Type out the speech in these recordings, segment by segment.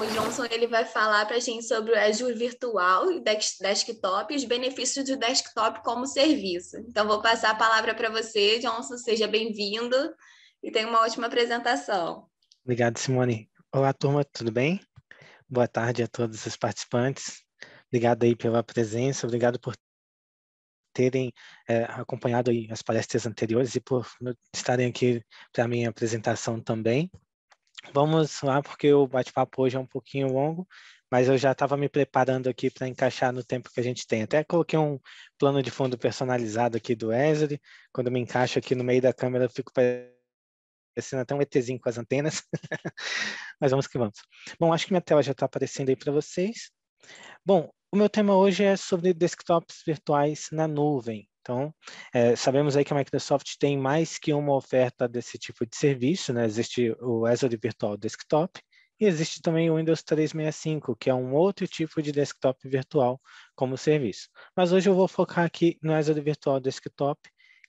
O Johnson ele vai falar para a gente sobre o Azure Virtual e Desktop e os benefícios do desktop como serviço. Então, vou passar a palavra para você, Johnson. Seja bem-vindo e tenha uma ótima apresentação. Obrigado, Simone. Olá, turma, tudo bem? Boa tarde a todos os participantes. Obrigado aí pela presença, obrigado por terem é, acompanhado aí as palestras anteriores e por estarem aqui para a minha apresentação também. Vamos lá, porque o bate-papo hoje é um pouquinho longo, mas eu já estava me preparando aqui para encaixar no tempo que a gente tem. Até coloquei um plano de fundo personalizado aqui do Wesley. Quando me encaixo aqui no meio da câmera, eu fico parecendo até um ETzinho com as antenas. mas vamos que vamos. Bom, acho que minha tela já está aparecendo aí para vocês. Bom, o meu tema hoje é sobre desktops virtuais na nuvem. Então, é, sabemos aí que a Microsoft tem mais que uma oferta desse tipo de serviço, né? Existe o Azure Virtual Desktop e existe também o Windows 365, que é um outro tipo de desktop virtual como serviço. Mas hoje eu vou focar aqui no Azure Virtual Desktop,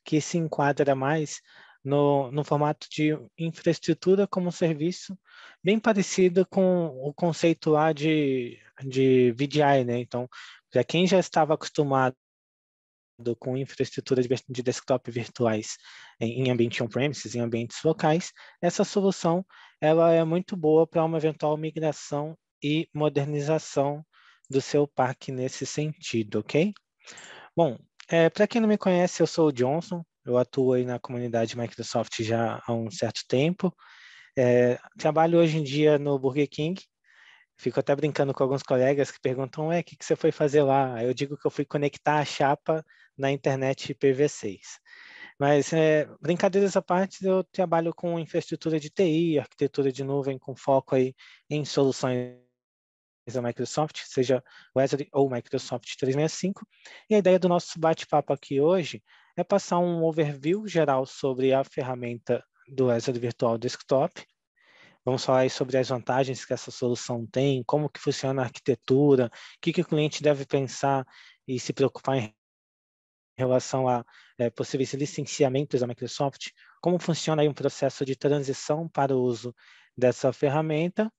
que se enquadra mais no, no formato de infraestrutura como serviço, bem parecido com o conceito lá de, de VDI, né? Então, para quem já estava acostumado com infraestrutura de desktop virtuais em ambiente on-premises, em ambientes locais, essa solução ela é muito boa para uma eventual migração e modernização do seu parque nesse sentido, ok? Bom, é, para quem não me conhece, eu sou o Johnson, eu atuo aí na comunidade Microsoft já há um certo tempo. É, trabalho hoje em dia no Burger King, Fico até brincando com alguns colegas que perguntam, é, o que, que você foi fazer lá? Eu digo que eu fui conectar a chapa na internet IPv6. Mas, é, brincadeiras à parte, eu trabalho com infraestrutura de TI, arquitetura de nuvem, com foco aí em soluções da Microsoft, seja o Azure ou Microsoft 365. E a ideia do nosso bate-papo aqui hoje é passar um overview geral sobre a ferramenta do Azure Virtual Desktop, Vamos falar sobre as vantagens que essa solução tem, como que funciona a arquitetura, o que, que o cliente deve pensar e se preocupar em relação a é, possíveis licenciamentos da Microsoft, como funciona aí um processo de transição para o uso dessa ferramenta,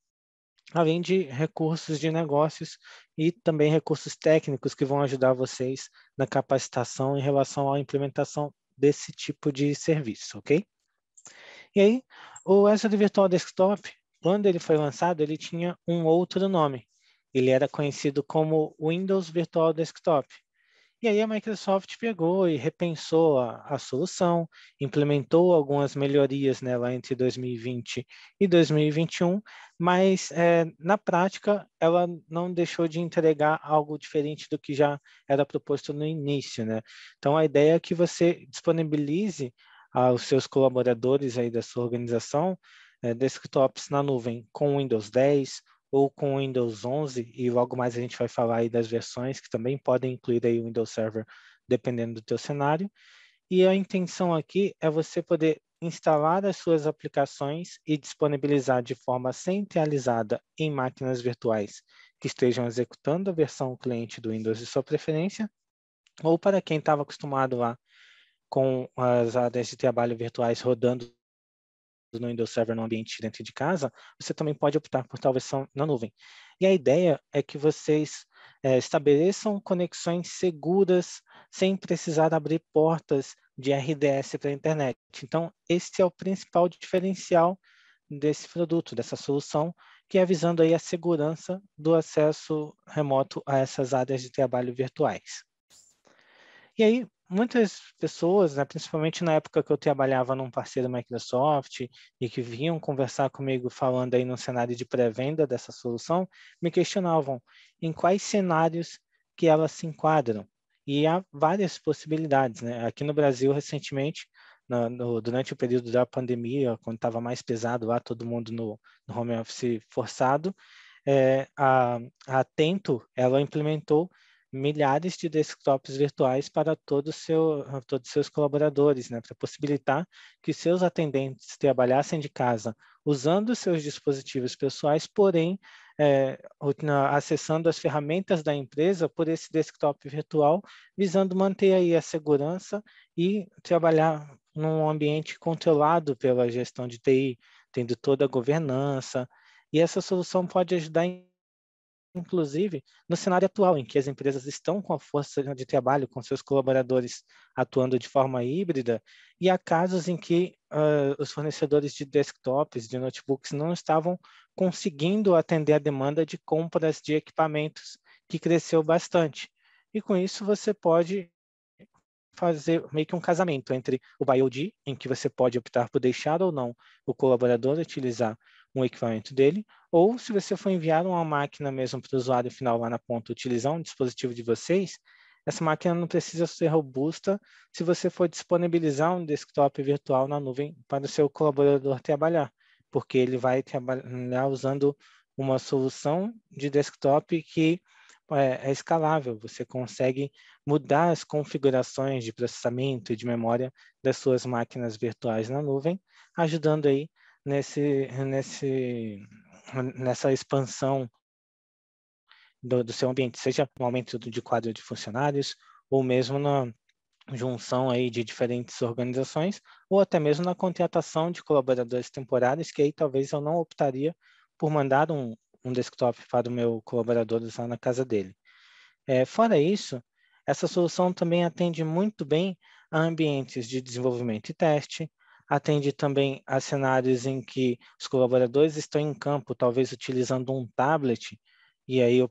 além de recursos de negócios e também recursos técnicos que vão ajudar vocês na capacitação em relação à implementação desse tipo de serviço, ok? E aí, o Azure Virtual Desktop, quando ele foi lançado, ele tinha um outro nome. Ele era conhecido como Windows Virtual Desktop. E aí a Microsoft pegou e repensou a, a solução, implementou algumas melhorias nela entre 2020 e 2021, mas é, na prática ela não deixou de entregar algo diferente do que já era proposto no início, né? Então a ideia é que você disponibilize aos seus colaboradores aí da sua organização é, desktops na nuvem com Windows 10 ou com Windows 11 e logo mais a gente vai falar aí das versões que também podem incluir aí o Windows Server dependendo do teu cenário. E a intenção aqui é você poder instalar as suas aplicações e disponibilizar de forma centralizada em máquinas virtuais que estejam executando a versão cliente do Windows de sua preferência, ou para quem estava acostumado lá com as áreas de trabalho virtuais rodando no Windows Server no ambiente dentro de casa, você também pode optar por tal versão na nuvem. E a ideia é que vocês é, estabeleçam conexões seguras sem precisar abrir portas de RDS para a internet. Então, esse é o principal diferencial desse produto, dessa solução, que é visando aí a segurança do acesso remoto a essas áreas de trabalho virtuais. E aí, muitas pessoas, né, principalmente na época que eu trabalhava num parceiro Microsoft e que vinham conversar comigo falando aí no cenário de pré-venda dessa solução, me questionavam em quais cenários que elas se enquadram. E há várias possibilidades. Né? Aqui no Brasil, recentemente, no, no, durante o período da pandemia, quando estava mais pesado lá, todo mundo no, no home office forçado, é, a, a Atento, ela implementou milhares de desktops virtuais para todos seu, todos os seus colaboradores, né, para possibilitar que seus atendentes trabalhassem de casa usando seus dispositivos pessoais, porém é, acessando as ferramentas da empresa por esse desktop virtual, visando manter aí a segurança e trabalhar num ambiente controlado pela gestão de TI, tendo toda a governança, E essa solução pode ajudar inclusive no cenário atual, em que as empresas estão com a força de trabalho, com seus colaboradores atuando de forma híbrida, e há casos em que uh, os fornecedores de desktops, de notebooks, não estavam conseguindo atender a demanda de compras de equipamentos, que cresceu bastante. E com isso você pode fazer meio que um casamento entre o BioD, em que você pode optar por deixar ou não o colaborador utilizar um equipamento dele, ou se você for enviar uma máquina mesmo para o usuário final lá na ponta utilizar um dispositivo de vocês, essa máquina não precisa ser robusta se você for disponibilizar um desktop virtual na nuvem para o seu colaborador trabalhar, porque ele vai trabalhar usando uma solução de desktop que é, é escalável, você consegue mudar as configurações de processamento e de memória das suas máquinas virtuais na nuvem, ajudando aí nesse, nesse, nessa expansão do, do seu ambiente, seja no aumento de quadro de funcionários ou mesmo na junção aí de diferentes organizações ou até mesmo na contratação de colaboradores temporários, que aí talvez eu não optaria por mandar um, um desktop para o meu colaborador usar na casa dele. É, fora isso, essa solução também atende muito bem a ambientes de desenvolvimento e teste, atende também a cenários em que os colaboradores estão em campo, talvez utilizando um tablet, e aí eu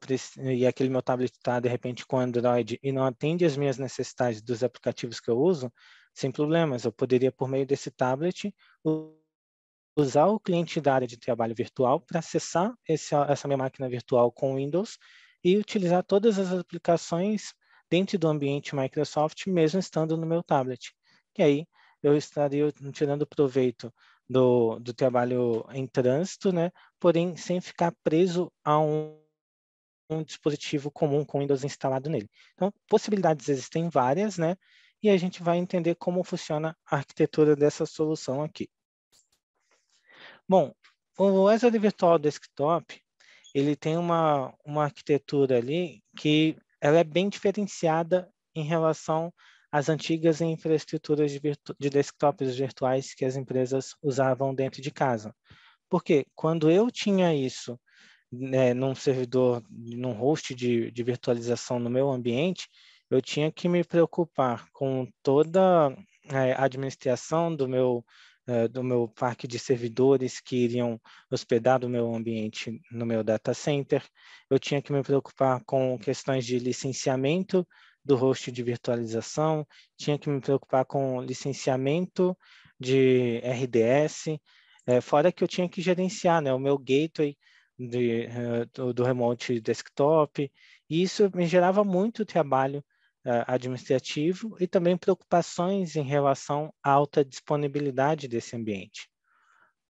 e aquele meu tablet está de repente com Android e não atende as minhas necessidades dos aplicativos que eu uso, sem problemas, eu poderia por meio desse tablet usar o cliente da área de trabalho virtual para acessar esse, essa minha máquina virtual com Windows e utilizar todas as aplicações dentro do ambiente Microsoft, mesmo estando no meu tablet. E aí eu estaria tirando proveito do, do trabalho em trânsito, né? porém sem ficar preso a um, um dispositivo comum com Windows instalado nele. Então, possibilidades existem várias, né? E a gente vai entender como funciona a arquitetura dessa solução aqui. Bom, o Azure Virtual Desktop, ele tem uma, uma arquitetura ali que ela é bem diferenciada em relação às antigas infraestruturas de, de desktops virtuais que as empresas usavam dentro de casa. Porque quando eu tinha isso né, num servidor, num host de, de virtualização no meu ambiente, eu tinha que me preocupar com toda é, a administração do meu eh, do meu parque de servidores que iriam hospedar o meu ambiente no meu data center. Eu tinha que me preocupar com questões de licenciamento do host de virtualização, tinha que me preocupar com licenciamento de RDS, é, eh, fora que eu tinha que gerenciar né, o meu gateway de, uh, do, do remote desktop, e isso me gerava muito trabalho uh, administrativo e também preocupações em relação à alta disponibilidade desse ambiente.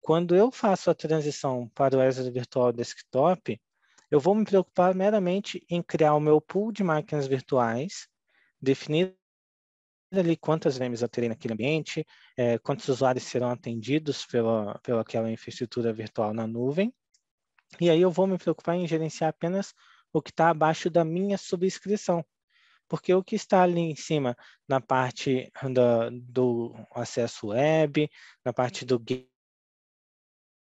Quando eu faço a transição para o Azure Virtual Desktop, eu vou me preocupar meramente em criar o meu pool de máquinas virtuais, definir ali quantas VMs eu terei naquele ambiente, é, quantos usuários serão atendidos pela, pela aquela infraestrutura virtual na nuvem, e aí eu vou me preocupar em gerenciar apenas o que está abaixo da minha subscrição, porque o que está ali em cima, na parte do, do acesso web, na parte do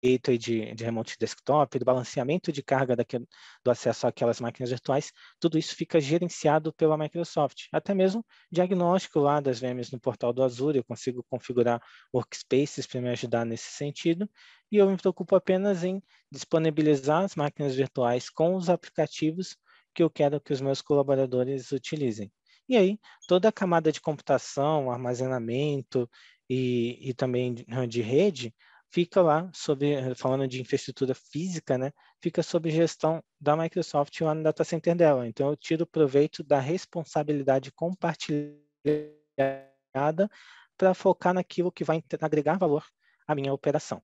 gateway de, de remote desktop, do balanceamento de carga daquele, do acesso àquelas máquinas virtuais, tudo isso fica gerenciado pela Microsoft. Até mesmo diagnóstico lá das VMs no portal do Azure, eu consigo configurar workspaces para me ajudar nesse sentido, e eu me preocupo apenas em disponibilizar as máquinas virtuais com os aplicativos que eu quero que os meus colaboradores utilizem. E aí, toda a camada de computação, armazenamento e, e também de rede fica lá, sob, falando de infraestrutura física, né, fica sob gestão da Microsoft lá no data center dela. Então, eu tiro proveito da responsabilidade compartilhada para focar naquilo que vai agregar valor à minha operação.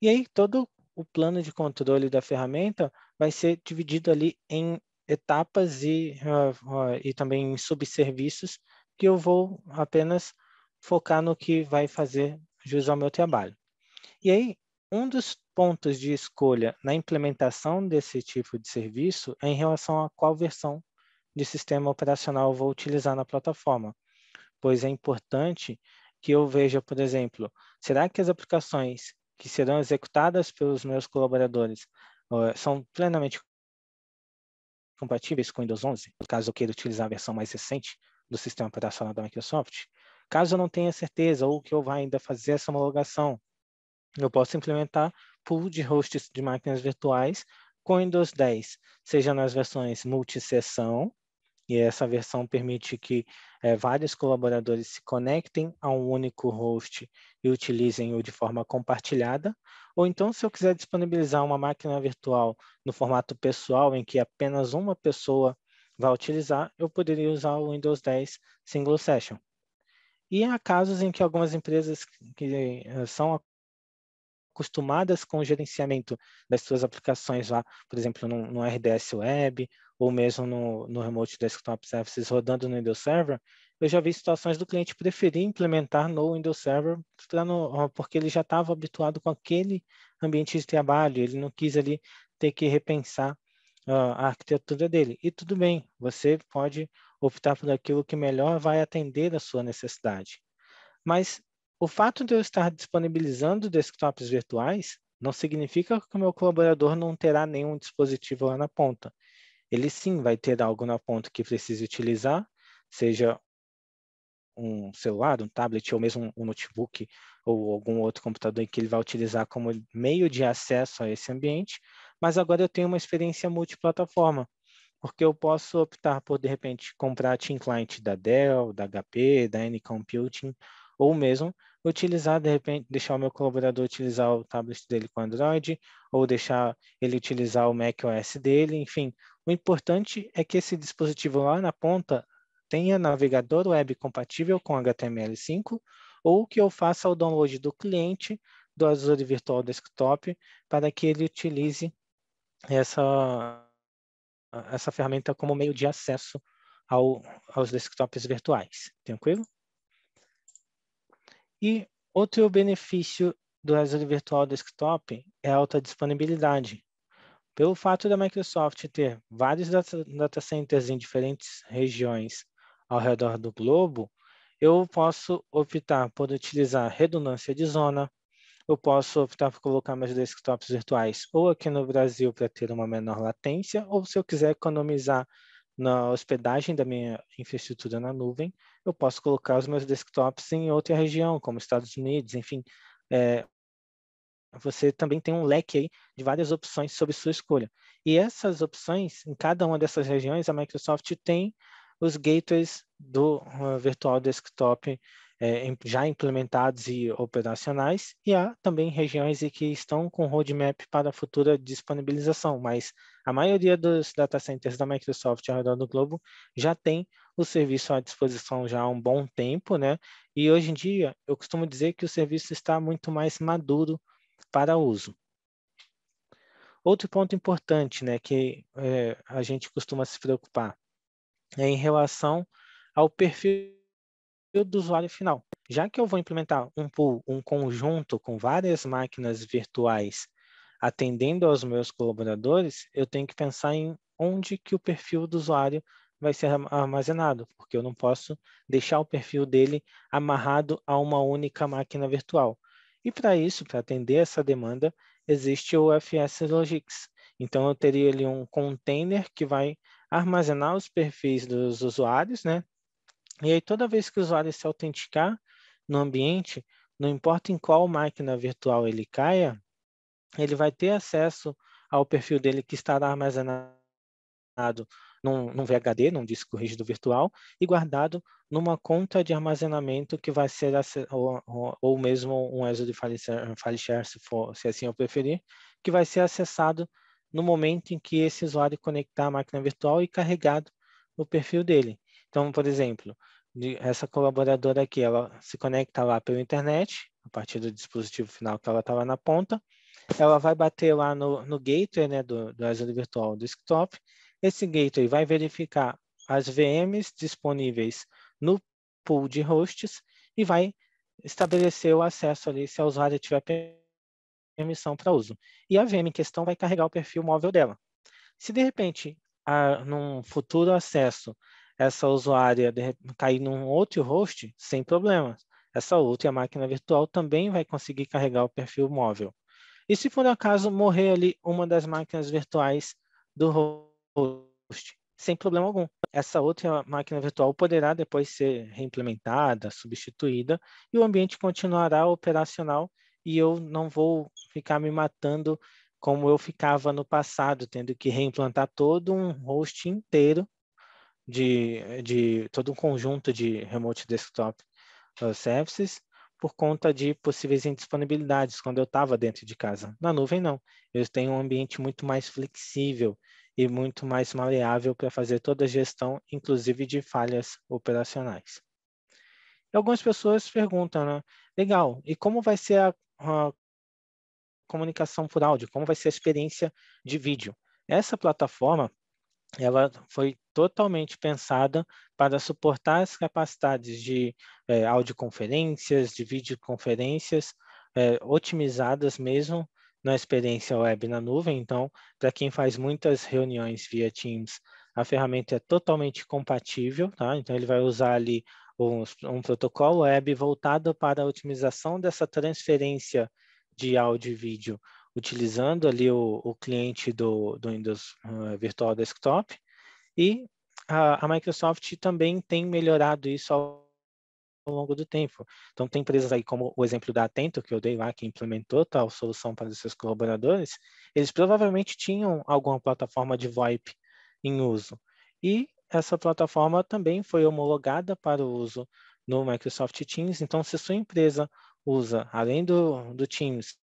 E aí, todo o plano de controle da ferramenta vai ser dividido ali em etapas e, uh, uh, e também em subserviços que eu vou apenas focar no que vai fazer jus ao meu trabalho. E aí, um dos pontos de escolha na implementação desse tipo de serviço é em relação a qual versão de sistema operacional vou utilizar na plataforma, pois é importante que eu veja, por exemplo, será que as aplicações que serão executadas pelos meus colaboradores uh, são plenamente compatíveis com Windows 11, caso eu queira utilizar a versão mais recente do sistema operacional da Microsoft. Caso eu não tenha certeza ou que eu vá ainda fazer essa homologação, eu posso implementar pool de hosts de máquinas virtuais com Windows 10, seja nas versões multi-sessão, e essa versão permite que é, vários colaboradores se conectem a um único host e utilizem-o de forma compartilhada, ou então, se eu quiser disponibilizar uma máquina virtual no formato pessoal, em que apenas uma pessoa vai utilizar, eu poderia usar o Windows 10 Single Session. E há casos em que algumas empresas que eh, são acostumadas com o gerenciamento das suas aplicações lá, por exemplo, no, no RDS Web ou mesmo no, no Remote Desktop Services rodando no Windows Server, eu já vi situações do cliente preferir implementar no Windows Server no, porque ele já estava habituado com aquele ambiente de trabalho, ele não quis ali ter que repensar uh, a arquitetura dele. E tudo bem, você pode optar por aquilo que melhor vai atender a sua necessidade. Mas o fato de eu estar disponibilizando desktops virtuais não significa que o meu colaborador não terá nenhum dispositivo lá na ponta. Ele sim vai ter algo na ponta que precise utilizar, seja um celular, um tablet ou mesmo um notebook ou algum outro computador que ele vai utilizar como meio de acesso a esse ambiente, mas agora eu tenho uma experiência multiplataforma, porque eu posso optar por, de repente, comprar Team Client da Dell, da HP, da N Computing, ou mesmo utilizar, de repente, deixar o meu colaborador utilizar o tablet dele com Android, ou deixar ele utilizar o Mac OS dele, enfim. O importante é que esse dispositivo lá na ponta tenha navegador web compatível com HTML5, ou que eu faça o download do cliente do Azure Virtual Desktop para que ele utilize essa, essa ferramenta como meio de acesso ao, aos desktops virtuais. Tranquilo? E outro benefício do Azure Virtual Desktop é a alta disponibilidade. Pelo fato da Microsoft ter vários data, centers em diferentes regiões ao redor do globo, eu posso optar por utilizar redundância de zona, eu posso optar por colocar meus desktops virtuais ou aqui no Brasil para ter uma menor latência, ou se eu quiser economizar na hospedagem da minha infraestrutura na nuvem, eu posso colocar os meus desktops em outra região, como Estados Unidos, enfim. É, você também tem um leque aí de várias opções sobre sua escolha. E essas opções, em cada uma dessas regiões, a Microsoft tem os gateways do uh, Virtual Desktop é, já implementados e operacionais, e há também regiões que estão com roadmap para futura disponibilização, mas a maioria dos data centers da Microsoft ao redor do globo já tem o serviço à disposição já há um bom tempo, né? E hoje em dia, eu costumo dizer que o serviço está muito mais maduro para uso. Outro ponto importante, né, que é, a gente costuma se preocupar, é em relação ao perfil do usuário final. Já que eu vou implementar um pool, um conjunto com várias máquinas virtuais atendendo aos meus colaboradores, eu tenho que pensar em onde que o perfil do usuário vai ser armazenado, porque eu não posso deixar o perfil dele amarrado a uma única máquina virtual. E para isso, para atender essa demanda, existe o FS Logics. Então, eu teria ali um container que vai armazenar os perfis dos usuários, né? E aí, toda vez que o usuário se autenticar no ambiente, não importa em qual máquina virtual ele caia, ele vai ter acesso ao perfil dele que estará armazenado num, num VHD, num disco rígido virtual, e guardado numa conta de armazenamento que vai ser, ou, ou, mesmo um File Share, file share se, for, se assim eu preferir, que vai ser acessado no momento em que esse usuário conectar a máquina virtual e carregado o perfil dele. Então, por exemplo, essa colaboradora aqui, ela se conecta lá pela internet, a partir do dispositivo final que ela estava na ponta, ela vai bater lá no, no gateway né, do, do Azure Virtual Desktop, esse gateway vai verificar as VMs disponíveis no pool de hosts e vai estabelecer o acesso ali se a usuária tiver permissão para uso. E a VM em questão vai carregar o perfil móvel dela. Se de repente, a, num futuro acesso, essa usuária de, cair num outro host, sem problema. essa outra máquina virtual também vai conseguir carregar o perfil móvel. E se por acaso morrer ali uma das máquinas virtuais do host, sem problema algum. Essa outra máquina virtual poderá depois ser reimplementada, substituída, e o ambiente continuará operacional e eu não vou ficar me matando como eu ficava no passado, tendo que reimplantar todo um host inteiro de, de todo um conjunto de remote desktop uh, services por conta de possíveis indisponibilidades quando eu estava dentro de casa. Na nuvem, não. Eu tenho um ambiente muito mais flexível e muito mais maleável para fazer toda a gestão, inclusive de falhas operacionais. E algumas pessoas perguntam, né? legal, e como vai ser a, a comunicação por áudio? Como vai ser a experiência de vídeo? Essa plataforma ela foi totalmente pensada para suportar as capacidades de é, audioconferências, de videoconferências, é, otimizadas mesmo na experiência web na nuvem. Então, para quem faz muitas reuniões via Teams, a ferramenta é totalmente compatível, tá? Então, ele vai usar ali um, um protocolo web voltado para a otimização dessa transferência de áudio e vídeo utilizando ali o, o cliente do, do Windows uh, Virtual Desktop e a, a, Microsoft também tem melhorado isso ao, longo do tempo. Então, tem empresas aí como o exemplo da Atento, que eu dei lá, que implementou tal solução para os seus colaboradores, eles provavelmente tinham alguma plataforma de VoIP em uso. E essa plataforma também foi homologada para o uso no Microsoft Teams. Então, se sua empresa usa, além do, do Teams,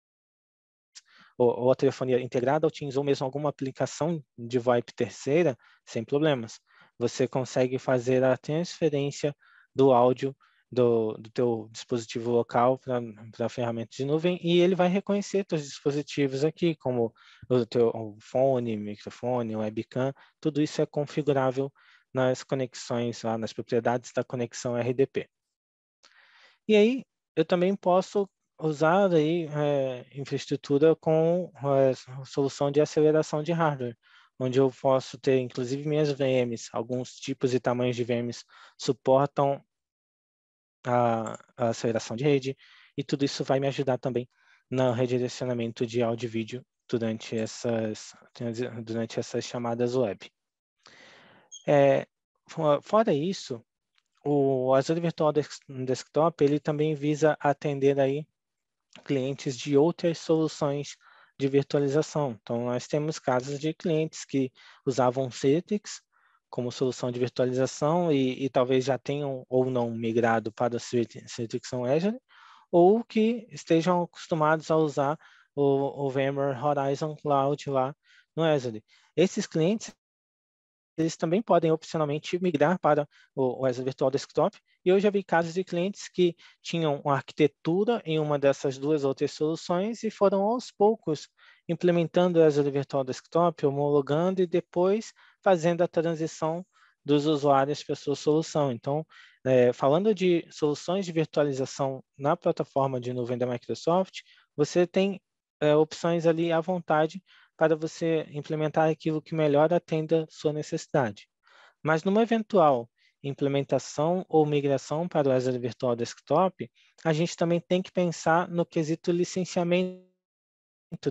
ou, ou a telefonia integrada ao Teams, ou mesmo alguma aplicação de VoIP terceira, sem problemas. Você consegue fazer a transferência do áudio do, do teu dispositivo local para a ferramenta de nuvem e ele vai reconhecer teus dispositivos aqui, como o teu fone, microfone, webcam, tudo isso é configurável nas conexões, lá nas propriedades da conexão RDP. E aí, eu também posso usar aí é, infraestrutura com é, solução de aceleração de hardware, onde eu posso ter, inclusive, minhas VMs, alguns tipos e tamanhos de VMs suportam a, a aceleração de rede, e tudo isso vai me ajudar também no redirecionamento de áudio e vídeo durante essas, durante essas chamadas web. É, fora isso, o Azure Virtual Desktop ele também visa atender aí clientes de outras soluções de virtualização. Então, nós temos casos de clientes que usavam Citrix como solução de virtualização e, e talvez já tenham ou não migrado para o Citrix on Azure, ou que estejam acostumados a usar o, o VMware Horizon Cloud lá no Azure. Esses clientes eles também podem opcionalmente migrar para o, Azure Virtual Desktop. E eu já vi casos de clientes que tinham uma arquitetura em uma dessas duas outras soluções e foram aos poucos implementando o Azure Virtual Desktop, homologando e depois fazendo a transição dos usuários para a sua solução. Então, é, falando de soluções de virtualização na plataforma de nuvem da Microsoft, você tem é, opções ali à vontade para você implementar aquilo que melhor atenda sua necessidade. Mas numa eventual implementação ou migração para o Azure Virtual Desktop, a gente também tem que pensar no quesito licenciamento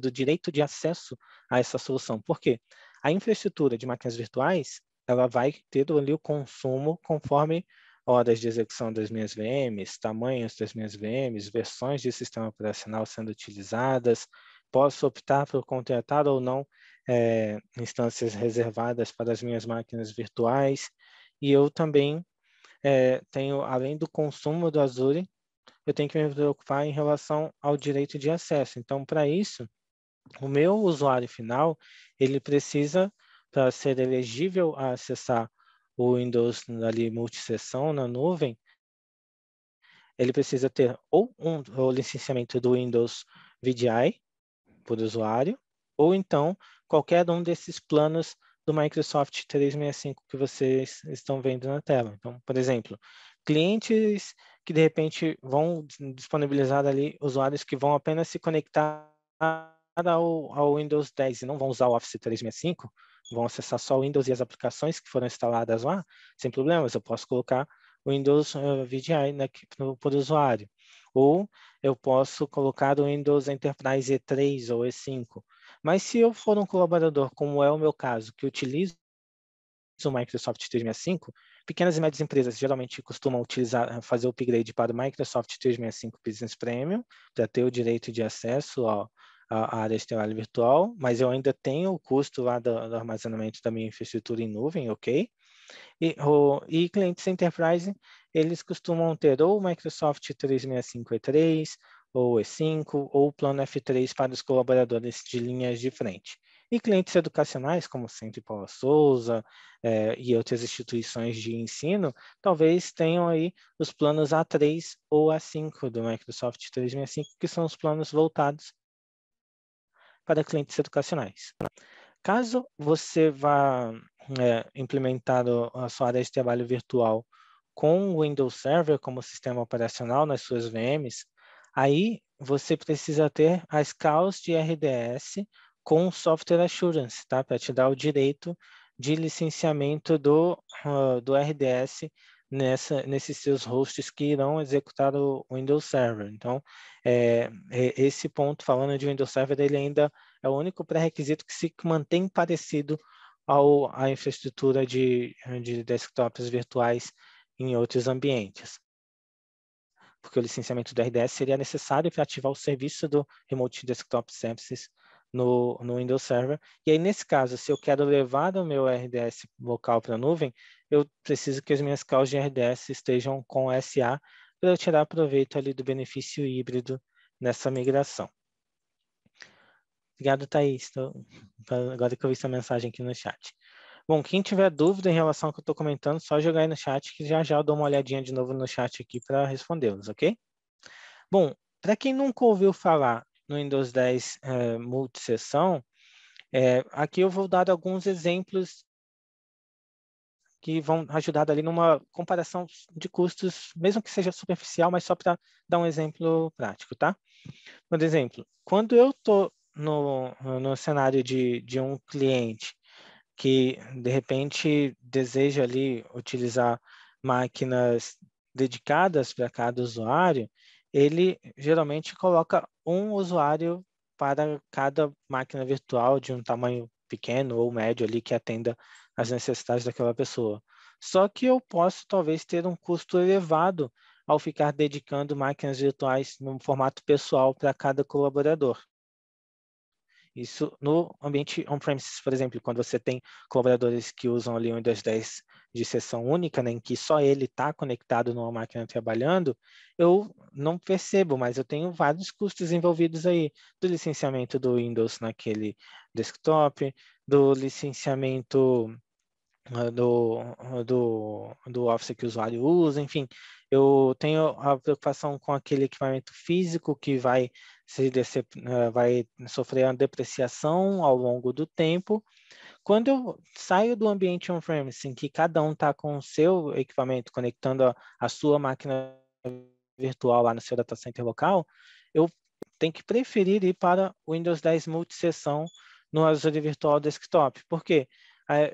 do direito de acesso a essa solução. Por quê? A infraestrutura de máquinas virtuais, ela vai ter ali o consumo conforme horas de execução das minhas VMs, tamanhos das minhas VMs, versões de sistema operacional sendo utilizadas, posso optar por contratar ou não é, instâncias reservadas para as minhas máquinas virtuais. E eu também é, tenho, além do consumo do Azure, eu tenho que me preocupar em relação ao direito de acesso. Então, para isso, o meu usuário final, ele precisa, para ser elegível a acessar o Windows ali multisessão na nuvem, ele precisa ter ou um, o licenciamento do Windows VDI, por usuário, ou então qualquer um desses planos do Microsoft 365 que vocês estão vendo na tela. Então, por exemplo, clientes que de repente vão disponibilizar ali usuários que vão apenas se conectar ao, ao Windows 10 e não vão usar o Office 365, vão acessar só o Windows e as aplicações que foram instaladas lá, sem problemas, eu posso colocar Windows uh, VDI né, o usuário. Ou eu posso colocar o Windows Enterprise E3 ou E5. Mas se eu for um colaborador, como é o meu caso, que utiliza o Microsoft 365, pequenas e médias empresas geralmente costumam utilizar, fazer o upgrade para o Microsoft 365 Business Premium, para ter o direito de acesso à área trabalho virtual, mas eu ainda tenho o custo lá do, do armazenamento da minha infraestrutura em nuvem, ok? E, o, e clientes enterprise, eles costumam ter ou o Microsoft 365 E3, ou E5, ou o plano F3 para os colaboradores de linhas de frente. E clientes educacionais, como Centro Paula Souza é, e outras instituições de ensino, talvez tenham aí os planos A3 ou A5 do Microsoft 365, que são os planos voltados para clientes educacionais. Caso você vá é, implementar a sua área de trabalho virtual com o Windows Server como sistema operacional nas suas VMs, aí você precisa ter as calls de RDS com Software Assurance, tá? Para te dar o direito de licenciamento do, uh, do RDS nessa, nesses seus hosts que irão executar o Windows Server. Então, é, é, esse ponto, falando de Windows Server, ele ainda é o único pré-requisito que se mantém parecido ao, à infraestrutura de, de desktops virtuais em outros ambientes porque o licenciamento do RDS seria necessário para ativar o serviço do Remote Desktop Services no, no Windows Server. E aí, nesse caso, se eu quero levar o meu RDS local para a nuvem, eu preciso que as minhas calls de RDS estejam com SA para eu tirar proveito ali do benefício híbrido nessa migração. Obrigado, Thaís. Tô, agora que eu vi essa mensagem aqui no chat. Bom, quem tiver dúvida em relação ao que eu estou comentando, só jogar aí no chat, que já já eu dou uma olhadinha de novo no chat aqui para respondê-los, ok? Bom, para quem nunca ouviu falar no Windows 10 é, é, aqui eu vou dar alguns exemplos que vão ajudar ali numa comparação de custos, mesmo que seja superficial, mas só para dar um exemplo prático, tá? Por exemplo, quando eu estou no, no cenário de, de um cliente que, de repente, deseja ali utilizar máquinas dedicadas para cada usuário, ele geralmente coloca um usuário para cada máquina virtual de um tamanho pequeno ou médio ali que atenda às necessidades daquela pessoa. Só que eu posso talvez ter um custo elevado ao ficar dedicando máquinas virtuais no formato pessoal para cada colaborador. Isso no ambiente on-premises, por exemplo, quando você tem colaboradores que usam ali o Windows 10 de sessão única, né, em que só ele está conectado numa máquina trabalhando, eu não percebo, mas eu tenho vários custos envolvidos aí, do licenciamento do Windows naquele desktop, do licenciamento ah, do, do, do Office que o usuário usa, enfim, eu tenho a preocupação com aquele equipamento físico que vai, se ah, vai sofrer uma depreciação ao longo do tempo, quando eu saio do ambiente on-premise, em que cada um está com o seu equipamento conectando a, a, sua máquina virtual lá no seu data center local, eu tenho que preferir ir para o Windows 10 multisessão no Azure Virtual Desktop. Por quê?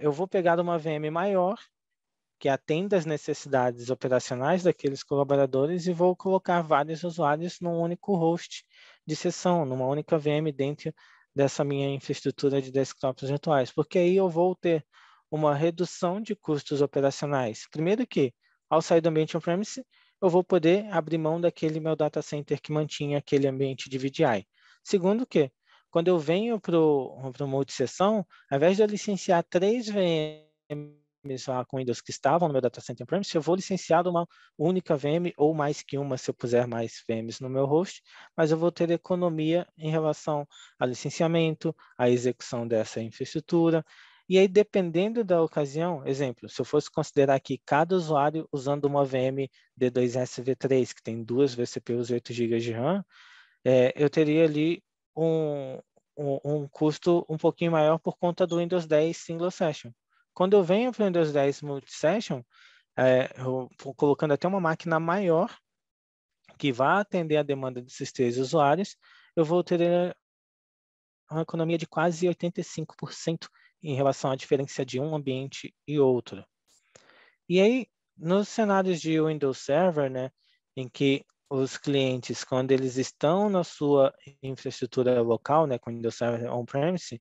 Eu vou pegar uma VM maior, que atenda às necessidades operacionais daqueles colaboradores e vou colocar vários usuários num único host de sessão, numa única VM dentro dessa minha infraestrutura de desktops virtuais, porque aí eu vou ter uma redução de custos operacionais. Primeiro que, ao sair do ambiente on-premise, eu vou poder abrir mão daquele meu data center que mantinha aquele ambiente de VDI. Segundo que, quando eu venho para o multi-sessão, ao invés de eu licenciar três VMs lá com Windows que estavam no meu data center on-premise, eu vou licenciar uma única VM ou mais que uma se eu puser mais VMs no meu host, mas eu vou ter economia em relação ao licenciamento, à execução dessa infraestrutura. E aí, dependendo da ocasião, exemplo, se eu fosse considerar aqui cada usuário usando uma VM D2SV3, que tem duas vCPUs e 8 GB de RAM, é, eu teria ali um, um, um, custo um pouquinho maior por conta do Windows 10 Single Session. Quando eu venho para o Windows 10 Multi-Session, é, eu vou colocando até uma máquina maior que vai atender a demanda desses três usuários, eu vou ter uma economia de quase 85% em relação à diferença de um ambiente e outro. E aí, nos cenários de Windows Server, né, em que os clientes, quando eles estão na sua infraestrutura local, né, com Windows Server on-premise,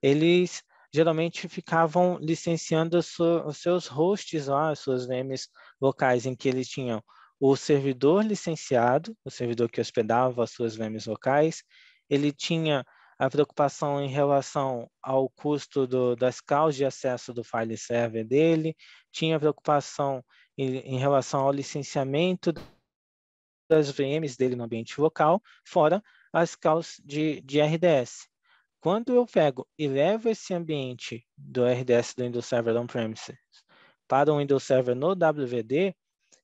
eles geralmente ficavam licenciando os seus hosts lá, as suas VMs locais, em que eles tinham o servidor licenciado, o servidor que hospedava as suas VMs locais, ele tinha a preocupação em relação ao custo do, das calls de acesso do file server dele, tinha preocupação em, em relação ao licenciamento das VMs dele no ambiente local, fora as calls de, de RDS. Quando eu pego e levo esse ambiente do RDS do Windows Server On-Premises para o Windows Server no WVD,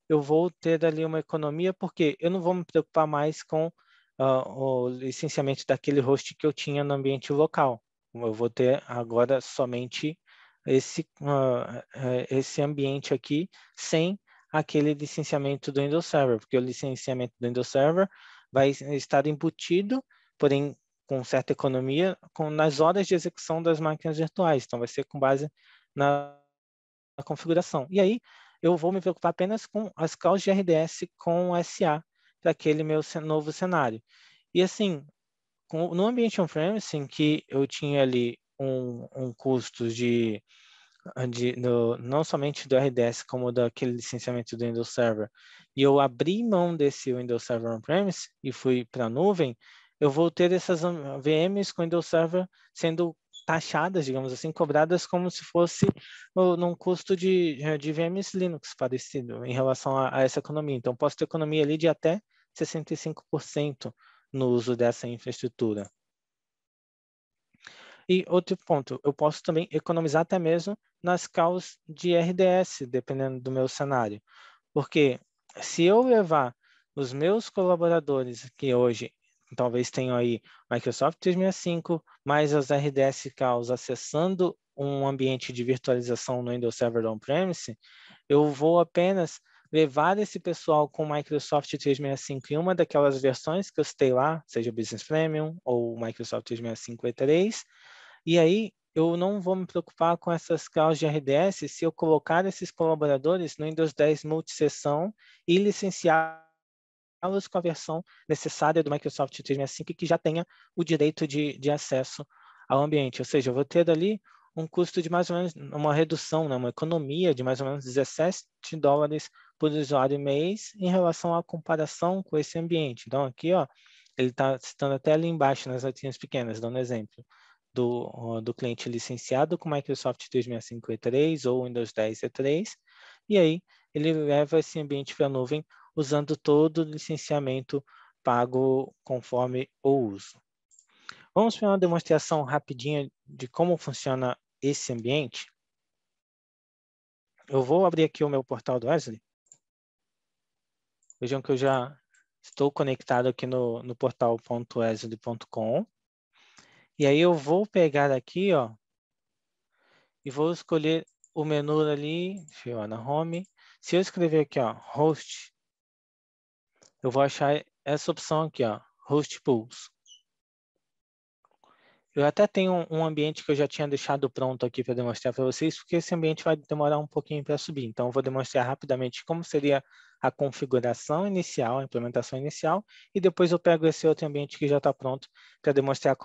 eu vou ter ali uma economia, porque eu não vou me preocupar mais com uh, o licenciamento daquele host que eu tinha no ambiente local. Eu vou ter agora somente esse, uh, esse ambiente aqui sem aquele licenciamento do Windows Server, porque o licenciamento do Windows Server vai estar embutido, porém com certa economia, com, nas horas de execução das máquinas virtuais. Então, vai ser com base na, na configuração. E aí, eu vou me preocupar apenas com as calls de RDS com SA para aquele meu novo cenário. E assim, com, no ambiente on-premise, em que eu tinha ali um, um custo de, de no, não somente do RDS, como daquele licenciamento do Windows Server, e eu abri mão desse Windows Server on-premise e fui para a nuvem, eu vou ter essas VMs com Windows Server sendo taxadas, digamos assim, cobradas como se fosse num custo de, de VMs Linux parecido em relação a, a essa economia. Então, posso ter economia ali de até 65% no uso dessa infraestrutura. E outro ponto, eu posso também economizar até mesmo nas calls de RDS, dependendo do meu cenário. Porque se eu levar os meus colaboradores que hoje talvez tenham aí Microsoft 365, mais as RDS calls acessando um ambiente de virtualização no Windows Server On-Premise, eu vou apenas levar esse pessoal com Microsoft 365 em uma daquelas versões que eu citei lá, seja Business Premium ou Microsoft 365 E3, e aí eu não vou me preocupar com essas calls de RDS se eu colocar esses colaboradores no Windows 10 multisessão e licenciar los com a versão necessária do Microsoft 365 que já tenha o direito de, de acesso ao ambiente. Ou seja, eu vou ter ali um custo de mais ou menos, uma redução, né, uma economia de mais ou menos 17 dólares por usuário mês em relação à comparação com esse ambiente. Então, aqui, ó, ele está citando até ali embaixo nas letrinhas pequenas, dando exemplo do, do cliente licenciado com Microsoft 365 E3 ou Windows 10 E3, e aí ele leva esse ambiente para a nuvem usando todo o licenciamento pago conforme o uso. Vamos para uma demonstração rapidinha de como funciona esse ambiente. Eu vou abrir aqui o meu portal do Wesley. Vejam que eu já estou conectado aqui no, no portal.wesley.com. E aí eu vou pegar aqui, ó, e vou escolher o menu ali, deixa eu ir na home. Se eu escrever aqui, ó, host eu vou achar essa opção aqui, ó, Host Pools. Eu até tenho um ambiente que eu já tinha deixado pronto aqui para demonstrar para vocês, porque esse ambiente vai demorar um pouquinho para subir. Então, eu vou demonstrar rapidamente como seria a configuração inicial, a implementação inicial, e depois eu pego esse outro ambiente que já está pronto para demonstrar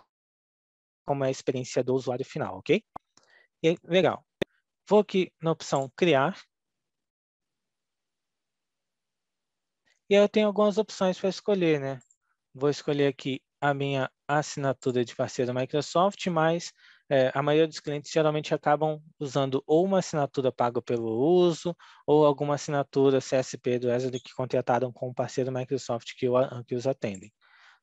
como é a experiência do usuário final, ok? E, legal. Vou aqui na opção Criar, E aí eu tenho algumas opções para escolher, né? Vou escolher aqui a minha assinatura de parceiro Microsoft, mas é, a maioria dos clientes geralmente acabam usando ou uma assinatura paga pelo uso, ou alguma assinatura CSP do Azure que contrataram com o parceiro Microsoft que, o, que os atendem.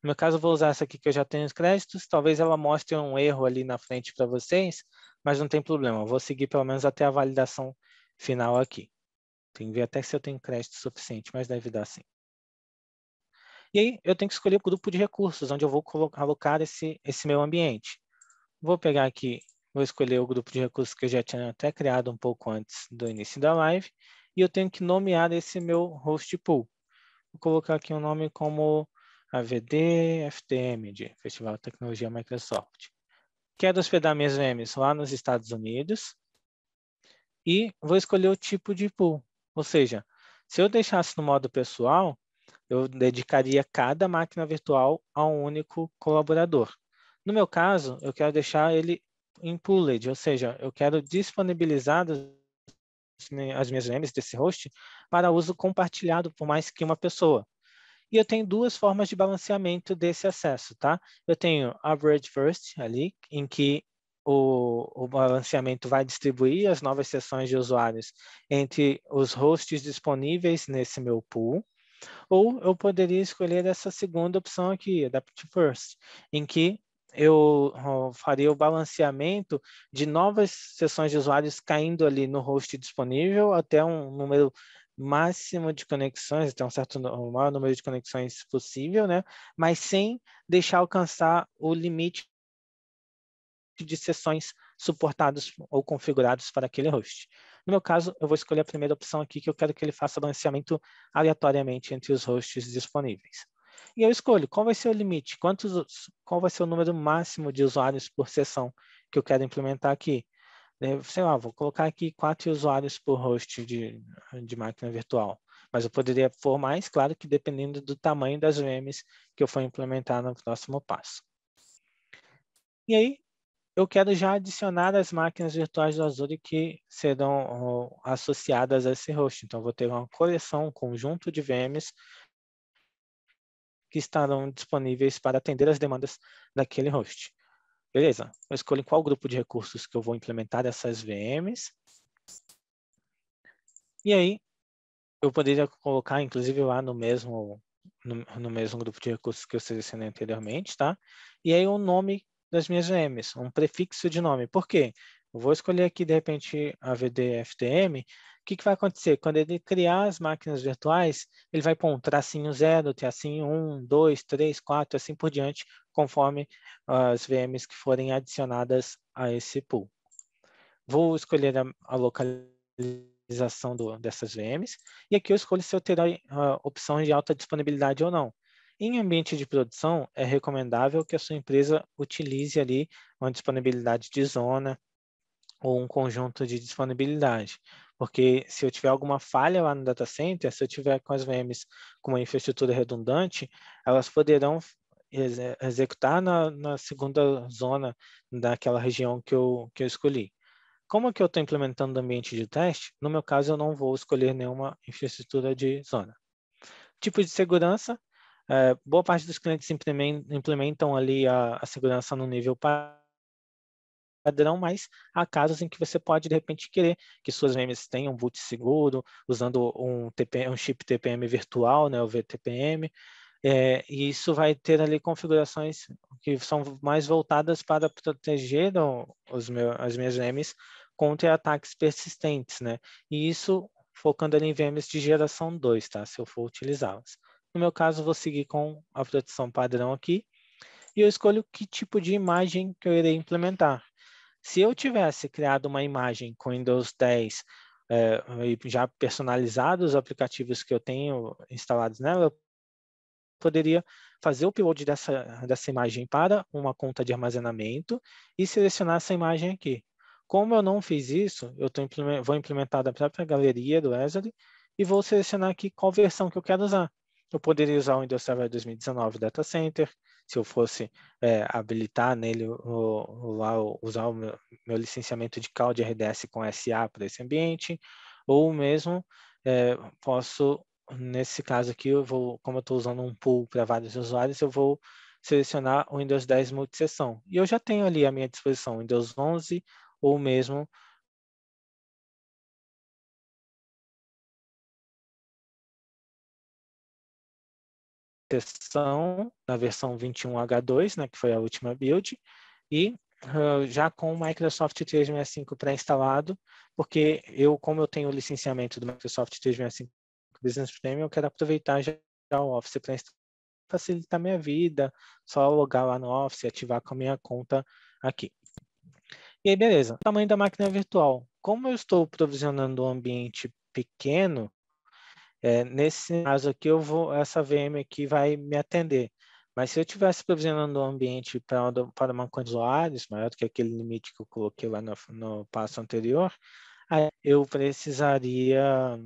No meu caso, eu vou usar essa aqui que eu já tenho os créditos. Talvez ela mostre um erro ali na frente para vocês, mas não tem problema. Eu vou seguir pelo menos até a validação final aqui. Tem que ver até se eu tenho crédito suficiente, mas deve dar sim. E aí eu tenho que escolher o grupo de recursos, onde eu vou alocar esse, esse meu ambiente. Vou pegar aqui, vou escolher o grupo de recursos que eu já tinha até criado um pouco antes do início da live, e eu tenho que nomear esse meu host pool. Vou colocar aqui um nome como AVD FTM, de Festival de Tecnologia Microsoft. Quero hospedar minhas VMs lá nos Estados Unidos, e vou escolher o tipo de pool. Ou seja, se eu deixasse no modo pessoal, eu dedicaria cada máquina virtual a um único colaborador. No meu caso, eu quero deixar ele em pooled, ou seja, eu quero disponibilizar as minhas VMs desse host para uso compartilhado por mais que uma pessoa. E eu tenho duas formas de balanceamento desse acesso, tá? Eu tenho average first ali, em que o, o, balanceamento vai distribuir as novas sessões de usuários entre os hosts disponíveis nesse meu pool, ou eu poderia escolher essa segunda opção aqui, Adapt First, em que eu faria o balanceamento de novas sessões de usuários caindo ali no host disponível até um número máximo de conexões, até um certo o maior número de conexões possível, né? Mas sem deixar alcançar o limite de sessões suportados ou configurados para aquele host. No meu caso, eu vou escolher a primeira opção aqui, que eu quero que ele faça balanceamento aleatoriamente entre os hosts disponíveis. E eu escolho qual vai ser o limite, quantos, qual vai ser o número máximo de usuários por sessão que eu quero implementar aqui. Né, sei lá, vou colocar aqui quatro usuários por host de, de máquina virtual. Mas eu poderia pôr mais, claro que dependendo do tamanho das VMs que eu for implementar no próximo passo. E aí, eu quero já adicionar as máquinas virtuais do Azure que serão associadas a esse host. Então, vou ter uma coleção, um conjunto de VMs que estarão disponíveis para atender as demandas daquele host. Beleza, eu escolho qual grupo de recursos que eu vou implementar essas VMs. E aí, eu poderia colocar, inclusive, lá no mesmo, no, no mesmo grupo de recursos que eu selecionei anteriormente, tá? E aí, o nome das minhas VMs, um prefixo de nome. Por quê? Eu vou escolher aqui, de repente, a VDFTM, o que, que, vai acontecer? Quando ele criar as máquinas virtuais, ele vai pôr um tracinho 0, tracinho 1, 2, 3, 4, assim por diante, conforme as VMs que forem adicionadas a esse pool. Vou escolher a, a localização do, dessas VMs, e aqui eu escolho se eu terei a opção de alta disponibilidade ou não. Em ambiente de produção, é recomendável que a sua empresa utilize ali uma disponibilidade de zona ou um conjunto de disponibilidade. Porque se eu tiver alguma falha lá no data center, se eu tiver com as VMs com uma infraestrutura redundante, elas poderão ex executar na, na, segunda zona daquela região que eu, que eu escolhi. Como que eu estou implementando o ambiente de teste, no meu caso eu não vou escolher nenhuma infraestrutura de zona. Tipo de segurança, é, boa parte dos clientes implementam ali a, a segurança no nível padrão, mas há casos em que você pode, de repente, querer que suas VMs tenham boot seguro, usando um, um chip TPM virtual, né, o VTPM, é, e isso vai ter ali configurações que são mais voltadas para proteger os meus, as minhas VMs contra ataques persistentes, né? E isso focando ali em VMs de geração 2, tá? Se eu for utilizá-las. No meu caso, vou seguir com a proteção padrão aqui, e eu escolho que tipo de imagem que eu irei implementar. Se eu tivesse criado uma imagem com Windows 10 é, já personalizado os aplicativos que eu tenho instalados nela, eu poderia fazer o upload dessa, dessa imagem para uma conta de armazenamento e selecionar essa imagem aqui. Como eu não fiz isso, eu tô, vou implementar da própria galeria do Azure e vou selecionar aqui qual versão que eu quero usar. Eu poderia usar o Windows Server 2019 Data Center, se eu fosse é, habilitar nele o, lá, usar o meu, meu, licenciamento de Cloud RDS com SA para esse ambiente, ou mesmo é, posso, nesse caso aqui, eu vou, como eu estou usando um pool para vários usuários, eu vou selecionar o Windows 10 multisessão. E eu já tenho ali à minha disposição o Windows 11 ou mesmo proteção na versão 21H2, né, que foi a última build, e uh, já com o Microsoft 365 pré-instalado, porque eu, como eu tenho o licenciamento do Microsoft 365 Business Premium, eu quero aproveitar já, o Office para facilitar minha vida, só logar lá no Office ativar com a minha conta aqui. E aí, beleza. Tamanho da máquina virtual. Como eu estou provisionando um ambiente pequeno, é, nesse caso aqui, eu vou, essa VM aqui vai me atender. Mas se eu estivesse provisionando um ambiente para, uma quantidade de usuários, maior do que aquele limite que eu coloquei lá no, no passo anterior, eu precisaria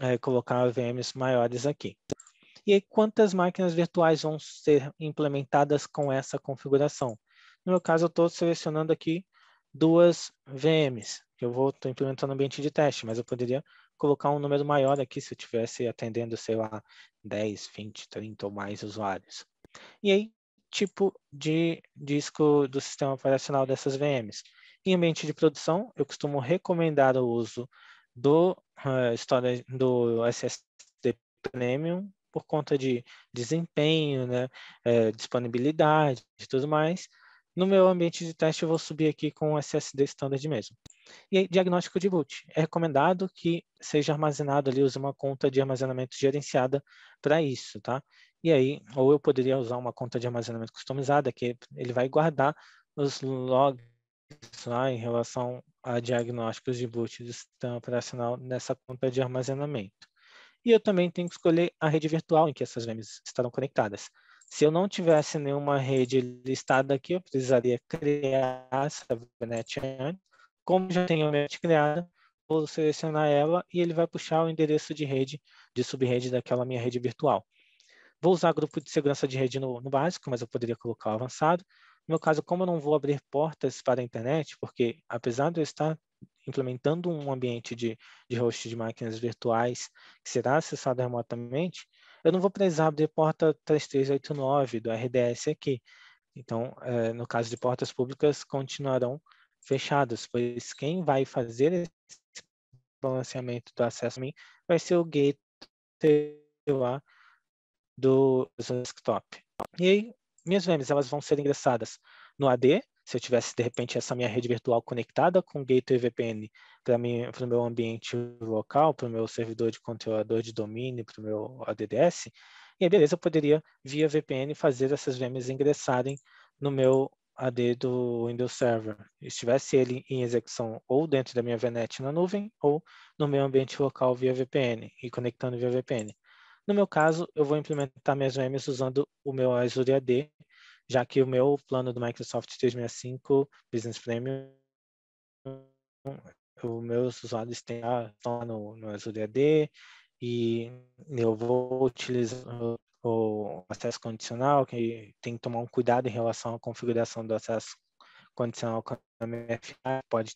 é, colocar VMs maiores aqui. E aí, quantas máquinas virtuais vão ser implementadas com essa configuração? No meu caso, eu estou selecionando aqui duas VMs, que eu vou implementando ambiente de teste, mas eu poderia colocar um número maior aqui se eu estivesse atendendo, sei lá, 10, 20, 30 ou mais usuários. E aí, tipo de disco do sistema operacional dessas VMs. Em ambiente de produção, eu costumo recomendar o uso do, uh, storage, do SSD Premium por conta de desempenho, né, é, disponibilidade e tudo mais. No meu ambiente de teste, eu vou subir aqui com o SSD standard mesmo. E diagnóstico de boot. É recomendado que seja armazenado ali, use uma conta de armazenamento gerenciada para isso, tá? E aí, ou eu poderia usar uma conta de armazenamento customizada, que ele vai guardar os logs lá em relação a diagnósticos de boot do sistema operacional nessa conta de armazenamento. E eu também tenho que escolher a rede virtual em que essas VMs estarão conectadas. Se eu não tivesse nenhuma rede listada aqui, eu precisaria criar essa VNet antes. Como já tenho a VNet criada, vou selecionar ela e ele vai puxar o endereço de rede, de subrede daquela minha rede virtual. Vou usar grupo de segurança de rede no, no básico, mas eu poderia colocar o avançado. No meu caso, como eu não vou abrir portas para a internet, porque apesar de eu estar implementando um ambiente de, de host de máquinas virtuais que será acessado remotamente, eu não vou precisar abrir porta 3389 do RDS aqui. Então, é, no caso de portas públicas, continuarão fechadas, pois quem vai fazer esse balanceamento do acesso a mim vai ser o gateway lá do desktop. E aí, minhas VMs elas vão ser ingressadas no AD, se eu tivesse, de repente, essa minha rede virtual conectada com o Gateway VPN para o meu ambiente local, para o meu servidor de controlador de domínio, para o meu ADDS, e aí, beleza, eu poderia, via VPN, fazer essas VMs ingressarem no meu AD do Windows Server. Estivesse ele em execução ou dentro da minha VNet na nuvem, ou no meu ambiente local via VPN, e conectando via VPN. No meu caso, eu vou implementar minhas VMs usando o meu Azure AD, já que o meu plano do Microsoft 365 Business Premium, os meus usuários têm, estão no, no Azure AD e eu vou utilizar o acesso condicional, que tem que tomar um cuidado em relação à configuração do acesso condicional com a MFA, pode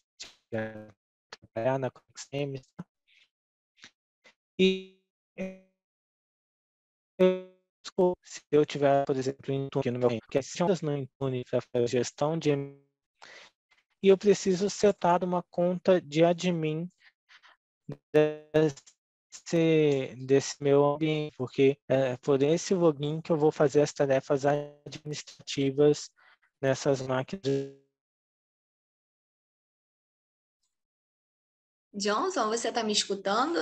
trabalhar na ConexM. E se eu tiver, por exemplo, em aqui no meu questões no Intune para gestão de e eu preciso setar uma conta de admin desse, desse meu ambiente, porque é por esse login que eu vou fazer as tarefas administrativas nessas máquinas. Johnson, você está me escutando?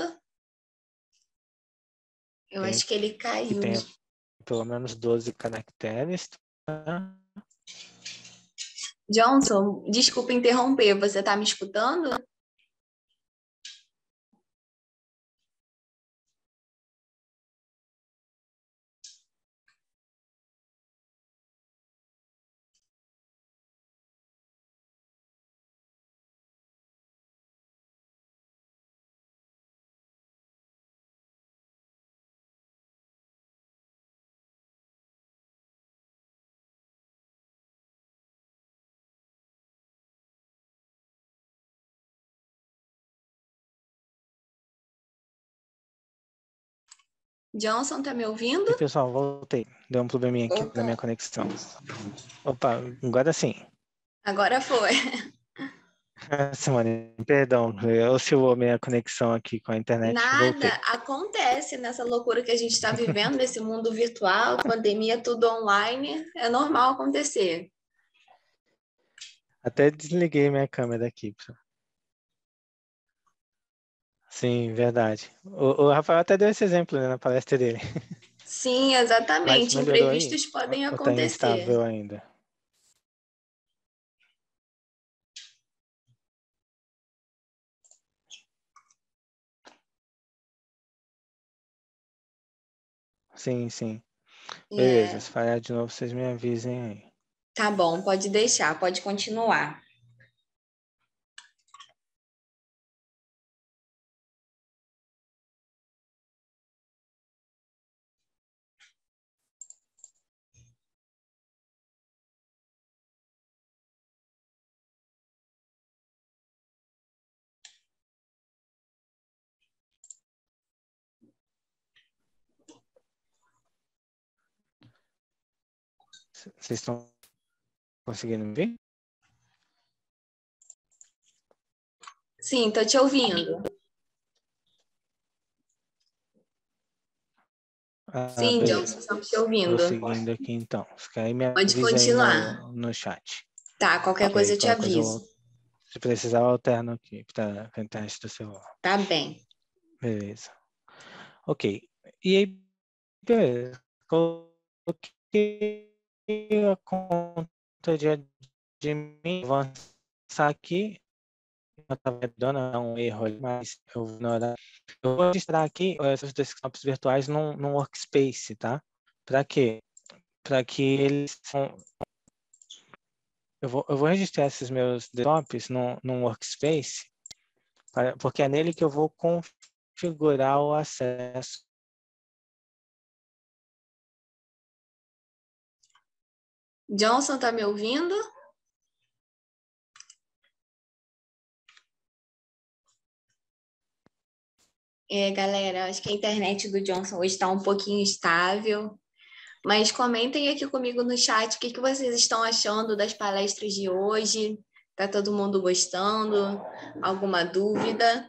Eu tem, acho que ele caiu. Tem pelo menos 12 caracteres. Tá? Johnson, desculpa interromper, você está me escutando? Johnson, tá me ouvindo? E, pessoal, voltei. Deu um probleminha aqui Opa. na minha conexão. Opa, agora sim. Agora foi. Simone, perdão, oscilou minha conexão aqui com a internet. Nada, voltei. acontece nessa loucura que a gente está vivendo, nesse mundo virtual, pandemia, tudo online, é normal acontecer. Até desliguei minha câmera aqui. Sim, verdade. O, o, Rafael até deu esse exemplo né, na palestra dele. Sim, exatamente. Imprevistos aí? podem tá acontecer. Está instável ainda. Sim, sim. Beleza, é. se falhar de novo, vocês me avisem aí. Tá bom, pode deixar, pode continuar. Vocês estão conseguindo me ver? Sim, estou te ouvindo. Ah, Sim, beleza. Johnson, estamos te ouvindo. Vou seguindo aqui então. Fica aí me Pode continuar. no, no chat. Tá, qualquer Ok, coisa eu te qualquer coisa eu aviso. Se precisar, eu alterno aqui para a internet do celular. Tá bem. Beleza. Ok. E aí, beleza. Coloquei a conta de admin. Avançar aqui. Não tá dando um erro ali, mas eu vou ignorar. Eu vou registrar aqui esses desktops virtuais num, num workspace, tá? Para quê? Para que eles são eu vou, eu vou registrar esses meus desktops num, num workspace, porque é nele que eu vou configurar o acesso. Johnson, tá me ouvindo? É, galera, acho que a internet do Johnson hoje está um pouquinho instável. Mas comentem aqui comigo no chat o que, que vocês estão achando das palestras de hoje. Tá todo mundo gostando? Alguma dúvida?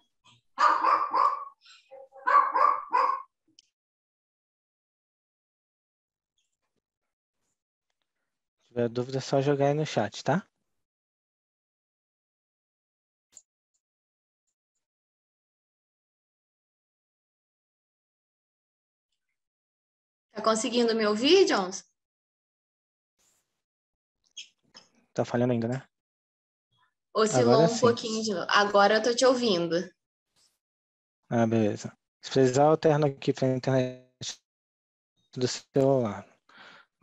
Tiver dúvida, é só jogar aí no chat, tá? Tá conseguindo me ouvir, Johnson? Tá falhando ainda, né? Oscilou Agora um sim. pouquinho de novo. Agora eu tô te ouvindo. Ah, beleza. Se precisar, eu alterno aqui para a internet do celular.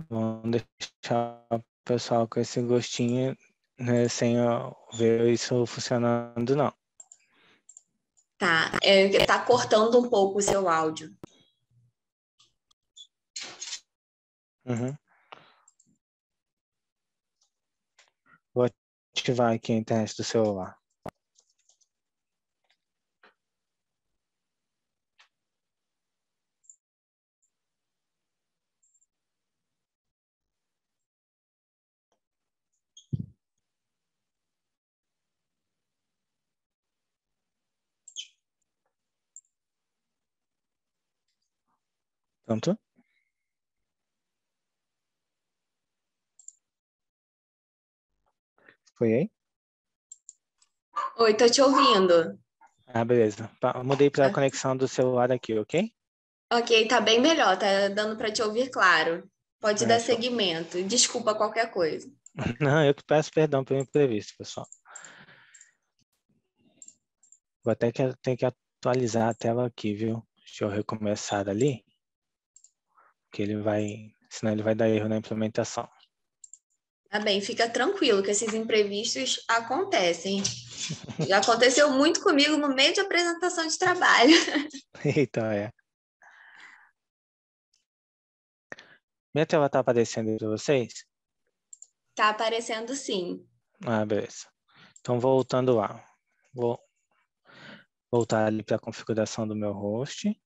Vamos deixar o pessoal com esse gostinho, né, sem ver isso funcionando, não. Tá, é, tá cortando um pouco o seu áudio. Uhum. Vou ativar aqui a internet do celular. Pronto? Foi aí? Oi, tô te ouvindo. Ah, beleza. Pa- Mudei para a Ah. conexão do celular aqui, ok? Ok, tá bem melhor, tá dando para te ouvir claro. Pode É, dar show. seguimento. Desculpa qualquer coisa. Não, eu que peço perdão pelo imprevisto, pessoal. Vou até que ter que atualizar a tela aqui, viu? Deixa eu recomeçar ali. Que ele vai. Senão ele vai dar erro na implementação. Tá bem, fica tranquilo que esses imprevistos acontecem. Já aconteceu muito comigo no meio de apresentação de trabalho. Então é. Minha tela tá aparecendo para vocês? Tá aparecendo sim. Ah, beleza. Então, voltando lá. Vou voltar ali para a configuração do meu host.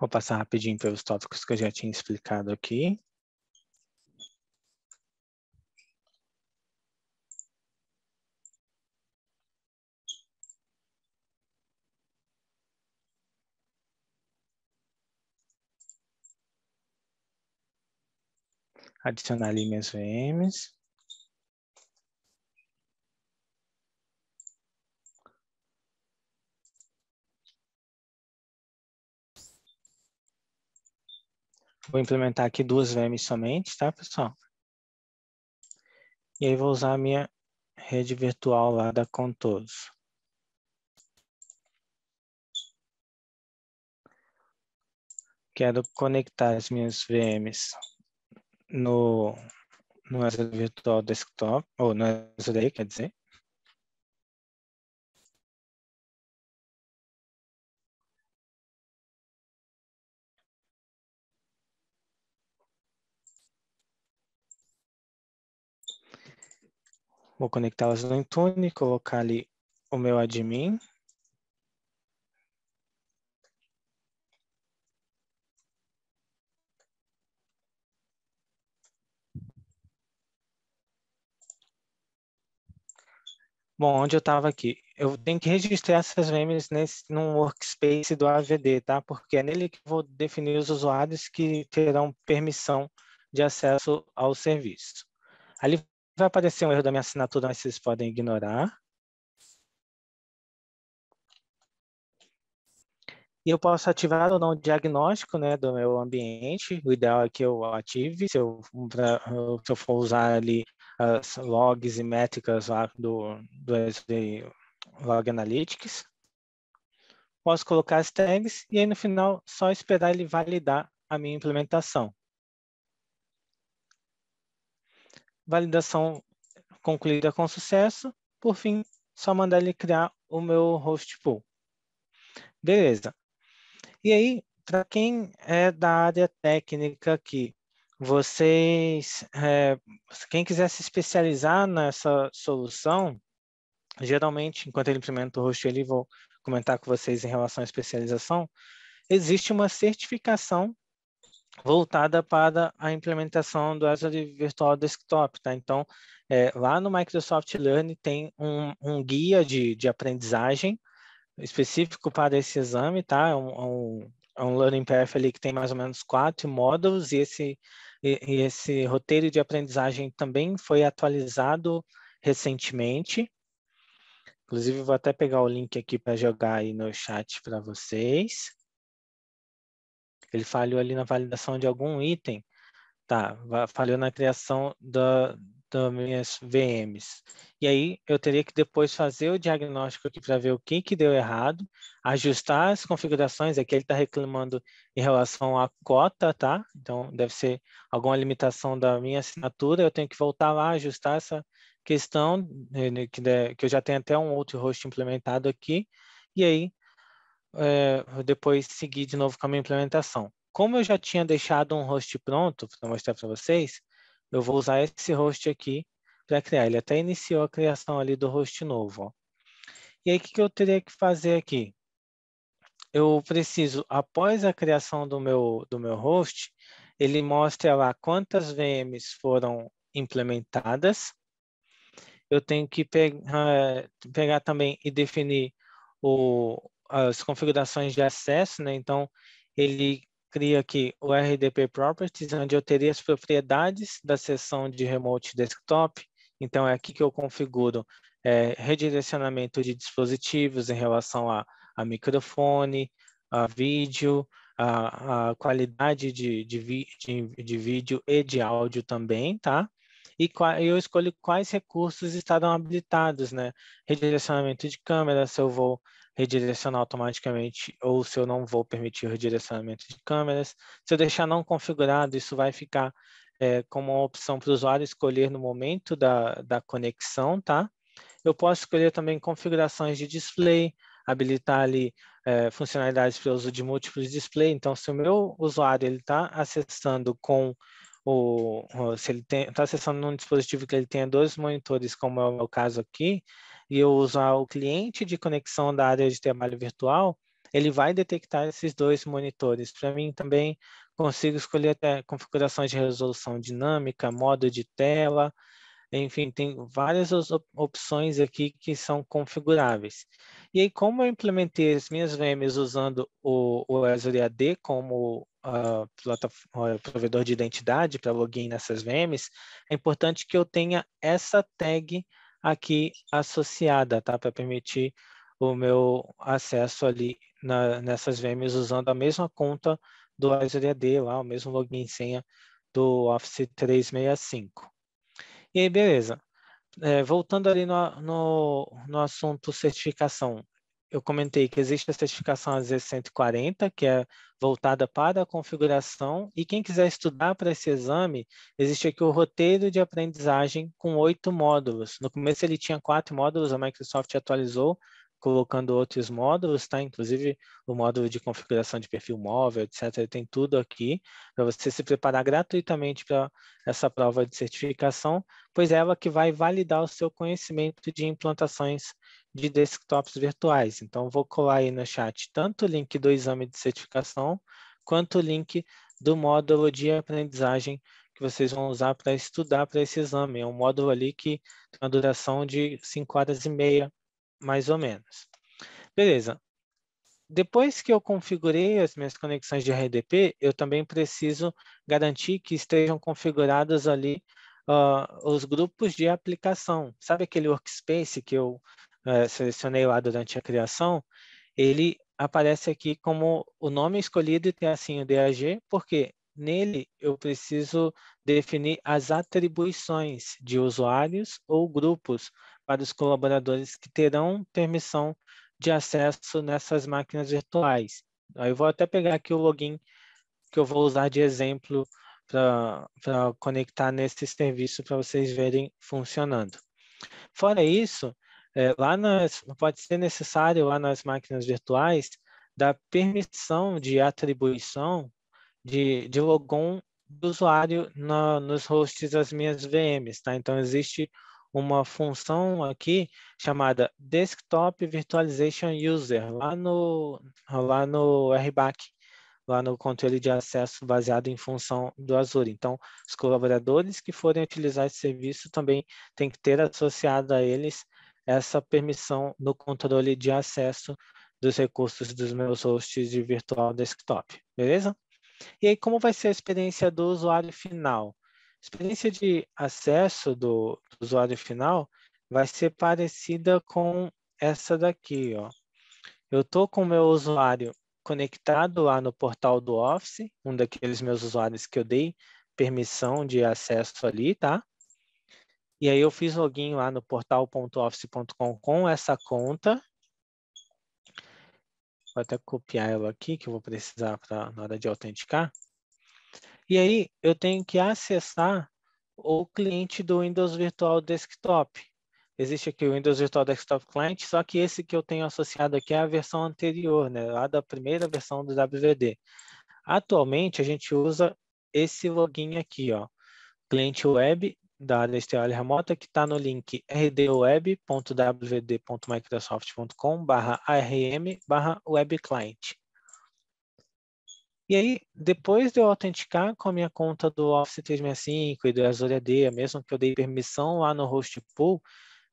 Vou passar rapidinho pelos tópicos que eu já tinha explicado aqui. Adicionar ali minhas VMs. Vou implementar aqui duas VMs somente, tá, pessoal? E aí vou usar a minha rede virtual lá da Contoso. Quero conectar as minhas VMs no, no Virtual Desktop, ou no Azure, quer dizer. Vou conectá-las no Intune, colocar ali o meu admin. Bom, onde eu estava aqui? Eu tenho que registrar essas VMs nesse, num workspace do AVD, tá? Porque é nele que vou definir os usuários que terão permissão de acesso ao serviço. Ali vai aparecer um erro da minha assinatura, mas vocês podem ignorar. E eu posso ativar ou não o diagnóstico né, do meu ambiente. O ideal é que eu ative, se eu, pra, se eu for usar ali as logs e métricas lá do, do SD Log Analytics. Posso colocar as tags e aí no final só esperar ele validar a minha implementação. Validação concluída com sucesso. Por fim, só mandar ele criar o meu host pool. Beleza. E aí, para quem é da área técnica aqui, vocês, é, quem quiser se especializar nessa solução, geralmente, enquanto ele implementa o host, ele vou comentar com vocês em relação à especialização, existe uma certificação voltada para a implementação do Azure Virtual Desktop, tá? Então, é, lá no Microsoft Learn tem um, um guia de, de aprendizagem específico para esse exame, tá? É um, é um, é um Learning Path ali que tem mais ou menos quatro módulos e esse e, e esse roteiro de aprendizagem também foi atualizado recentemente. Inclusive, vou até pegar o link aqui para jogar aí no chat para vocês. Ele falhou ali na validação de algum item. Tá, falhou na criação da, das minhas VMs. E aí eu teria que depois fazer o diagnóstico aqui para ver o que, que deu errado, ajustar as configurações, aqui ele está reclamando em relação à cota, tá? Então deve ser alguma limitação da minha assinatura, eu tenho que voltar lá, ajustar essa questão, né, que, que eu já tenho até um outro host implementado aqui, e aí é, depois seguir de novo com a minha implementação. Como eu já tinha deixado um host pronto para mostrar para vocês, eu vou usar esse host aqui para criar. Ele até iniciou a criação ali do host novo. Ó. E aí, o que, que eu teria que fazer aqui? Eu preciso, após a criação do meu, do meu host, ele mostra lá quantas VMs foram implementadas. Eu tenho que pegar, pegar também e definir o, as configurações de acesso, né? Então, ele cria aqui o RDP Properties, onde eu teria as propriedades da seção de Remote Desktop. Então, é aqui que eu configuro é, redirecionamento de dispositivos em relação a, a microfone, a vídeo, a, a qualidade de, de, de, de, vídeo e de áudio também, tá? E eu escolho quais recursos estarão habilitados, né? Redirecionamento de câmera, se eu vou redirecionar automaticamente ou se eu não vou permitir o redirecionamento de câmeras. Se eu deixar não configurado, isso vai ficar é, como uma opção para o usuário escolher no momento da, da conexão, tá? Eu posso escolher também configurações de display, habilitar ali é, funcionalidades para uso de múltiplos display. Então, se o meu usuário está acessando com o, se ele está acessando num dispositivo que ele tenha dois monitores, como é o meu caso aqui, e eu usar o cliente de conexão da área de trabalho virtual, ele vai detectar esses dois monitores. Para mim também consigo escolher até configurações de resolução dinâmica, modo de tela, enfim, tem várias opções aqui que são configuráveis. E aí, como eu implementei as minhas VMs usando o, o Azure AD como uh, plataforma, provedor de identidade para login nessas VMs, é importante que eu tenha essa tag aqui associada, tá? Para permitir o meu acesso ali na, nessas VMs usando a mesma conta do Azure AD lá, o mesmo login e senha do Office 365. E aí, beleza. É, voltando ali no, no, no assunto certificação, eu comentei que existe a certificação AZ140, que é voltada para a configuração, e quem quiser estudar para esse exame, existe aqui o roteiro de aprendizagem com oito módulos. No começo ele tinha quatro módulos, a Microsoft atualizou colocando outros módulos, tá? Inclusive o módulo de configuração de perfil móvel, etc. Tem tudo aqui para você se preparar gratuitamente para essa prova de certificação, pois é ela que vai validar o seu conhecimento de implantações de desktops virtuais. Então, vou colar aí no chat tanto o link do exame de certificação, quanto o link do módulo de aprendizagem que vocês vão usar para estudar para esse exame. É um módulo ali que tem uma duração de 5 horas e meia, mais ou menos. Beleza. Depois que eu configurei as minhas conexões de RDP, eu também preciso garantir que estejam configurados ali uh, os grupos de aplicação. Sabe aquele workspace que eu uh, selecionei lá durante a criação? Ele aparece aqui como o nome escolhido e tem assim o DAG, porque nele eu preciso definir as atribuições de usuários ou grupos para os colaboradores que terão permissão de acesso nessas máquinas virtuais. Eu vou até pegar aqui o login que eu vou usar de exemplo para conectar nesse serviço para vocês verem funcionando. Fora isso, é, lá nas, pode ser necessário lá nas máquinas virtuais dar permissão de atribuição de, de logon do usuário na, nos hosts das minhas VMs, tá? Então existe uma função aqui chamada Desktop Virtualization User, lá no, lá no RBAC, lá no controle de acesso baseado em função do Azure. Então, os colaboradores que forem utilizar esse serviço também tem que ter associado a eles essa permissão no controle de acesso dos recursos dos meus hosts de virtual desktop, beleza? E aí, como vai ser a experiência do usuário final? Experiência de acesso do, do usuário final vai ser parecida com essa daqui, ó. Eu estou com o meu usuário conectado lá no portal do Office, um daqueles meus usuários que eu dei permissão de acesso ali, tá? E aí eu fiz login lá no portal.office.com com essa conta. Vou até copiar ela aqui, que eu vou precisar pra, na hora de autenticar. E aí eu tenho que acessar o cliente do Windows Virtual Desktop. Existe aqui o Windows Virtual Desktop Client, só que esse que eu tenho associado aqui é a versão anterior, né, lá da primeira versão do WVD. Atualmente a gente usa esse login aqui, ó, cliente web da área remota, que está no link rdweb.wvd.microsoft.com/arm/webclient. E aí, depois de eu autenticar com a minha conta do Office 365 e do Azure AD, mesmo que eu dei permissão lá no host pool,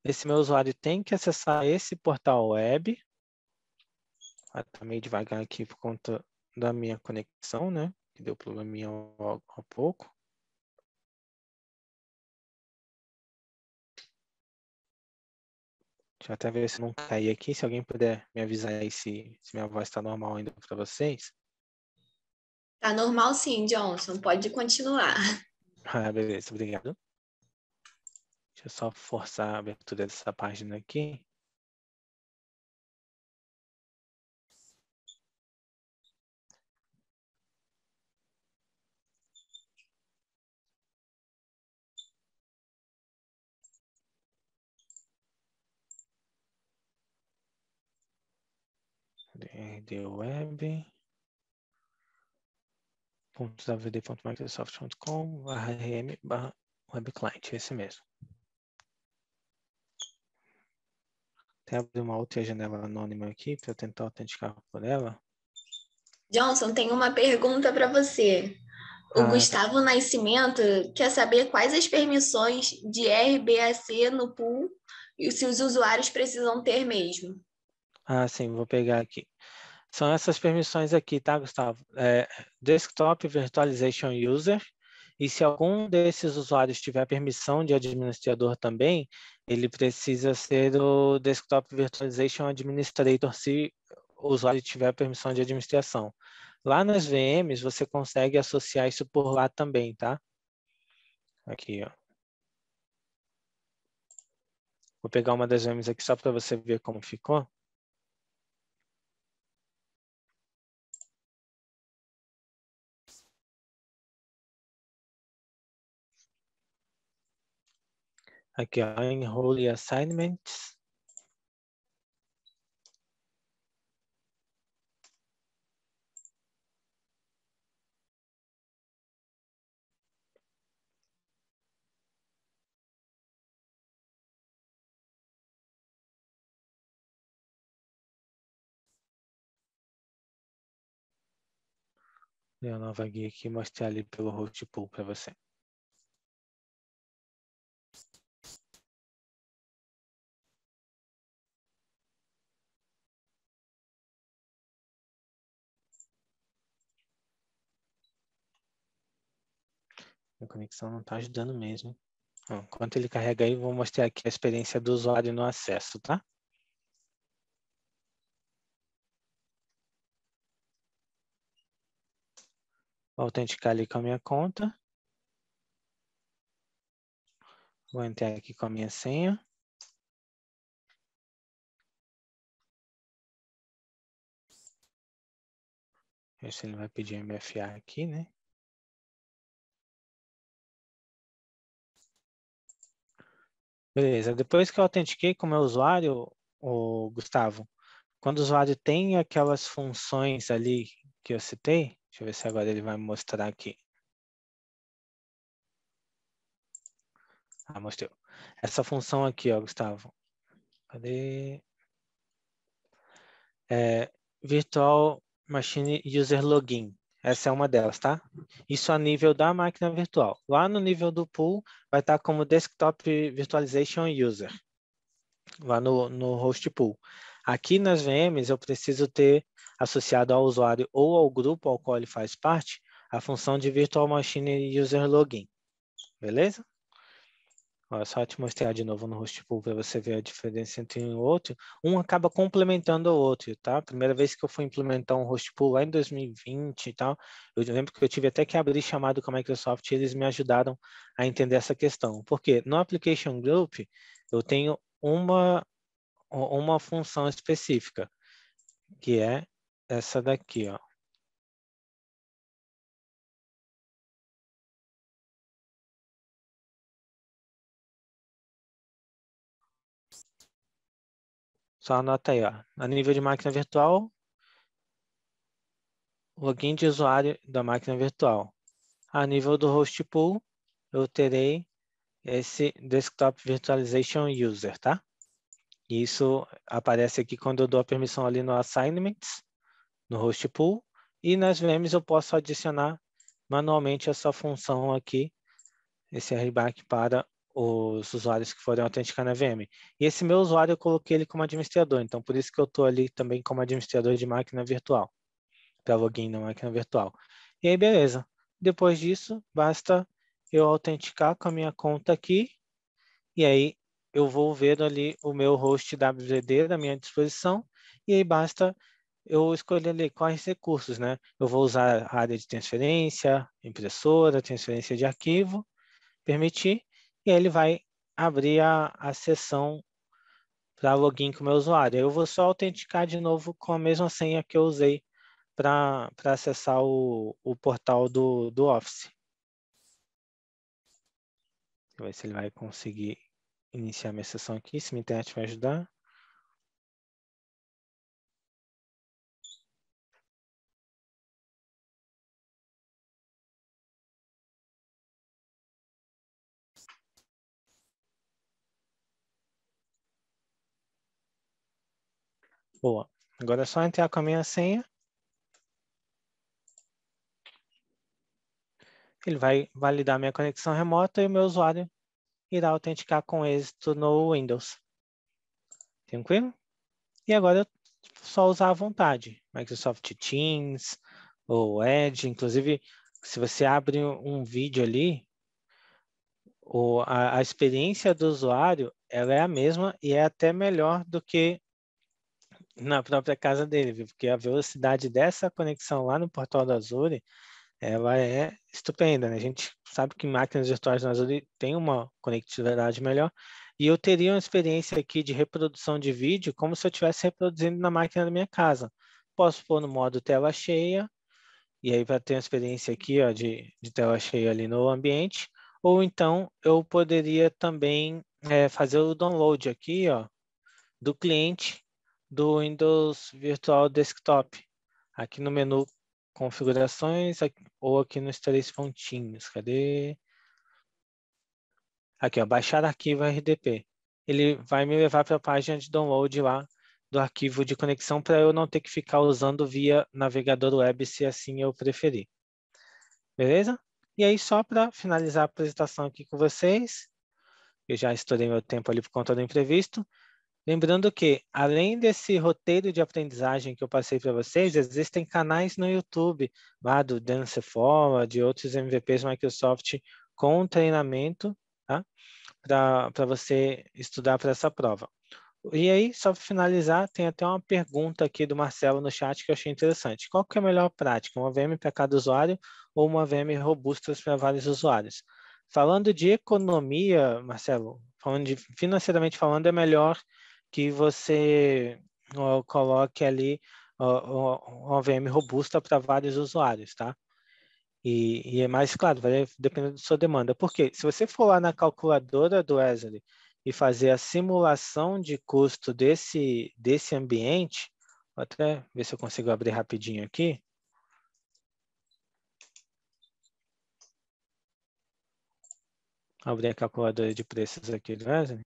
esse meu usuário tem que acessar esse portal web. Está meio devagar aqui por conta da minha conexão, né? Que deu probleminha há pouco. Deixa eu até ver se não cair aqui. Se alguém puder me avisar aí se, se minha voz está normal ainda para vocês. Tá normal sim, Johnson. Pode continuar. Ah, beleza, obrigado. Deixa eu só forçar a abertura dessa página aqui. DRD Web www.microsoft.com rm webclient, esse mesmo. Até abrir uma outra janela anônima aqui para tentar autenticar por ela. Johnson, tem uma pergunta para você. O ah, Gustavo Nascimento quer saber quais as permissões de RBAC no pool e se os usuários precisam ter mesmo. Ah, sim, vou pegar aqui. São essas permissões aqui, tá, Gustavo? É, desktop Virtualization User, e se algum desses usuários tiver permissão de administrador também, ele precisa ser o Desktop Virtualization Administrator, se o usuário tiver permissão de administração. Lá nas VMs, você consegue associar isso por lá também, tá? Aqui, ó. Vou pegar uma das VMs aqui só para você ver como ficou. again holy assignments. E a nova guia aqui mostrar ali pelo host pool para você. A conexão não está ajudando mesmo. Enquanto ele carrega aí, vou mostrar aqui a experiência do usuário no acesso, tá? Vou autenticar ali com a minha conta. Vou entrar aqui com a minha senha. Ver se ele vai pedir MFA aqui, né? Beleza, depois que eu autentiquei com o meu usuário, o Gustavo, quando o usuário tem aquelas funções ali que eu citei, deixa eu ver se agora ele vai mostrar aqui. Ah, mostrou. Essa função aqui, ó, Gustavo. Cadê? É, virtual Machine User Login. Essa é uma delas, tá? Isso a nível da máquina virtual. Lá no nível do pool, vai estar como Desktop Virtualization User, lá no, no host pool. Aqui nas VMs, eu preciso ter associado ao usuário ou ao grupo ao qual ele faz parte, a função de Virtual Machine User Login. Beleza? Ó, só te mostrar de novo no host pool para você ver a diferença entre um e outro. Um acaba complementando o outro, tá? Primeira vez que eu fui implementar um host pool lá em 2020 e tal, eu lembro que eu tive até que abrir chamado com a Microsoft e eles me ajudaram a entender essa questão. Porque no Application Group, eu tenho uma, uma função específica, que é essa daqui, ó. Só anota aí, ó. A nível de máquina virtual, login de usuário da máquina virtual. A nível do host pool, eu terei esse Desktop Virtualization User, tá? Isso aparece aqui quando eu dou a permissão ali no Assignments, no host pool, e nas VMs eu posso adicionar manualmente essa função aqui, esse RBAC para os usuários que forem autenticar na VM. E esse meu usuário eu coloquei ele como administrador, então por isso que eu estou ali também como administrador de máquina virtual, para login na máquina virtual. E aí, beleza. Depois disso, basta eu autenticar com a minha conta aqui, e aí eu vou ver ali o meu host WZD à minha disposição, e aí basta eu escolher ali quais recursos, né? Eu vou usar a área de transferência, impressora, transferência de arquivo, permitir, e aí ele vai abrir a, a sessão para login com o meu usuário. Eu vou só autenticar de novo com a mesma senha que eu usei para acessar o, o portal do, do Office. Eu ver se ele vai conseguir iniciar minha sessão aqui, se minha internet vai ajudar. Boa. Agora é só entrar com a minha senha. Ele vai validar minha conexão remota e o meu usuário irá autenticar com êxito no Windows. Tranquilo? E agora eu só usar à vontade. Microsoft Teams ou Edge. Inclusive, se você abre um vídeo ali, a, a experiência do usuário ela é a mesma e é até melhor do que na própria casa dele, viu? porque a velocidade dessa conexão lá no portal da Azure, ela é estupenda, né? A gente sabe que máquinas virtuais na Azure tem uma conectividade melhor, e eu teria uma experiência aqui de reprodução de vídeo como se eu estivesse reproduzindo na máquina da minha casa. Posso pôr no modo tela cheia, e aí vai ter uma experiência aqui ó, de, de tela cheia ali no ambiente, ou então eu poderia também é, fazer o download aqui ó, do cliente do Windows Virtual Desktop. Aqui no menu configurações ou aqui nos três pontinhos. Cadê? Aqui, ó, baixar arquivo RDP. Ele vai me levar para a página de download lá do arquivo de conexão para eu não ter que ficar usando via navegador web se assim eu preferir. Beleza? E aí, só para finalizar a apresentação aqui com vocês, eu já estourei meu tempo ali por conta do imprevisto, lembrando que, além desse roteiro de aprendizagem que eu passei para vocês, existem canais no YouTube, lá do Dance Fora, de outros MVPs Microsoft, com treinamento, tá? Para você estudar para essa prova. E aí, só para finalizar, tem até uma pergunta aqui do Marcelo no chat que eu achei interessante. Qual que é a melhor prática, uma VM para cada usuário ou uma VM robusta para vários usuários? Falando de economia, Marcelo, falando de, financeiramente falando, é melhor que você ó, coloque ali ó, uma VM robusta para vários usuários, tá? E, e, é mais, claro, vai depender da sua demanda. Porque se você for lá na calculadora do Wesley e fazer a simulação de custo desse, desse ambiente, vou até ver se eu consigo abrir rapidinho aqui. Abrir a calculadora de preços aqui do Wesley.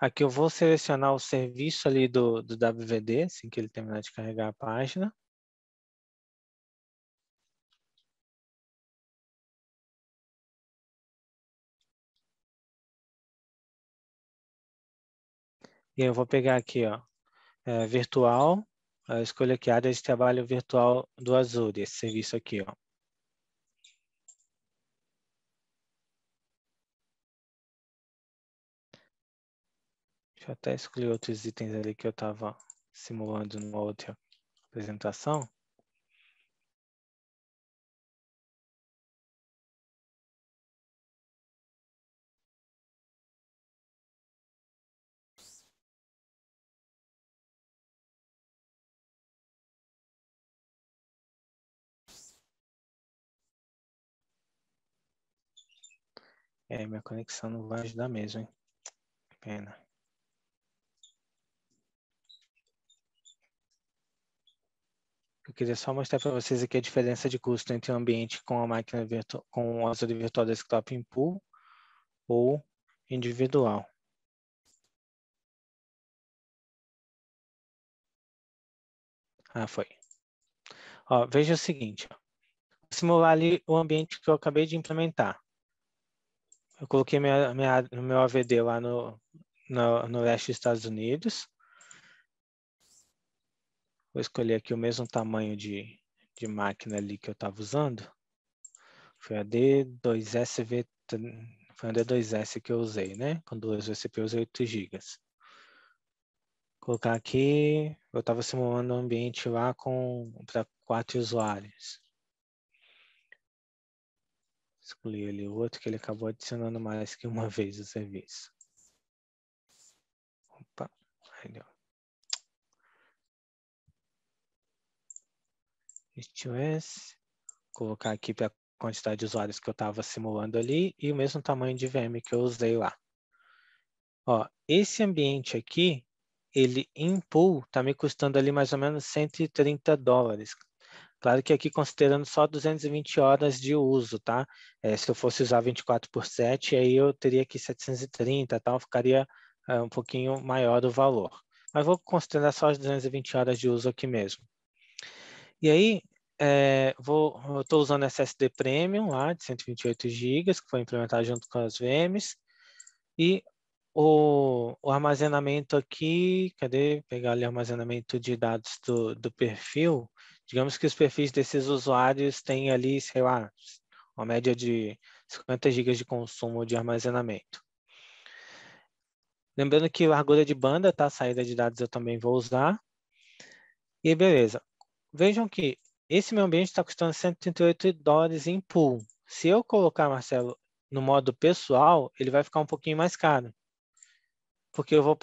Aqui eu vou selecionar o serviço ali do, do WVD, assim que ele terminar de carregar a página. E eu vou pegar aqui, ó, é, virtual, a escolha aqui, área de trabalho virtual do Azure, esse serviço aqui, ó. Eu até excluir outros itens ali que eu estava simulando numa outra apresentação. É, minha conexão não vai ajudar mesmo, hein? Pena. Queria só mostrar para vocês aqui a diferença de custo entre o ambiente com a máquina virtual, com o Azure Virtual Desktop em pool ou individual. Ah, foi. Ó, veja o seguinte. Ó. Vou simular ali o ambiente que eu acabei de implementar. Eu coloquei minha, minha, meu AVD lá no, no, no leste dos Estados Unidos. Vou escolher aqui o mesmo tamanho de, de máquina ali que eu estava usando. Foi a D2SV, foi a D2S que eu usei, né? Com duas VCPUs 8 GB. Colocar aqui, eu estava simulando um ambiente lá para quatro usuários. Excluir ali o outro que ele acabou adicionando mais que uma vez o serviço. Opa, aí deu. STOS, colocar aqui para a quantidade de usuários que eu estava simulando ali e o mesmo tamanho de VM que eu usei lá. Ó, esse ambiente aqui, ele em pool está me custando ali mais ou menos 130 dólares. Claro que aqui considerando só 220 horas de uso, tá? É, se eu fosse usar 24 por 7, aí eu teria aqui 730, tal, ficaria é, um pouquinho maior o valor. Mas vou considerar só as 220 horas de uso aqui mesmo. E aí, é, vou, eu estou usando SSD Premium lá, de 128 GB, que foi implementado junto com as VMs. E o, o, armazenamento aqui, cadê? Pegar ali o armazenamento de dados do, do perfil. Digamos que os perfis desses usuários têm ali, sei lá, uma média de 50 GB de consumo de armazenamento. Lembrando que largura de banda, tá? Saída de dados eu também vou usar. E beleza. Vejam que esse meu ambiente está custando 138 dólares em pool. Se eu colocar, Marcelo, no modo pessoal, ele vai ficar um pouquinho mais caro. Porque eu vou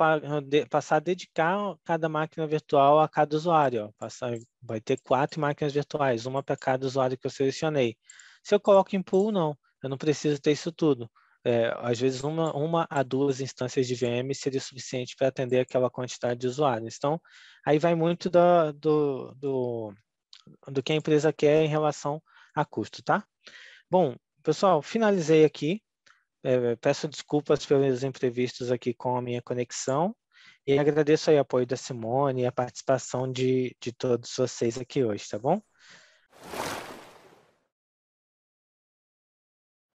passar a dedicar cada máquina virtual a cada usuário. Ó. Passar, vai ter quatro máquinas virtuais, uma para cada usuário que eu selecionei. Se eu coloco em pool, não. Eu não preciso ter isso tudo. É, às vezes, uma, uma a duas instâncias de VM seria suficiente para atender aquela quantidade de usuários. Então, aí vai muito do, do, do que a empresa quer em relação a custo, tá? Bom, pessoal, finalizei aqui. É, peço desculpas pelos imprevistos aqui com a minha conexão e agradeço aí o apoio da Simone e a participação de, de todos vocês aqui hoje, tá bom?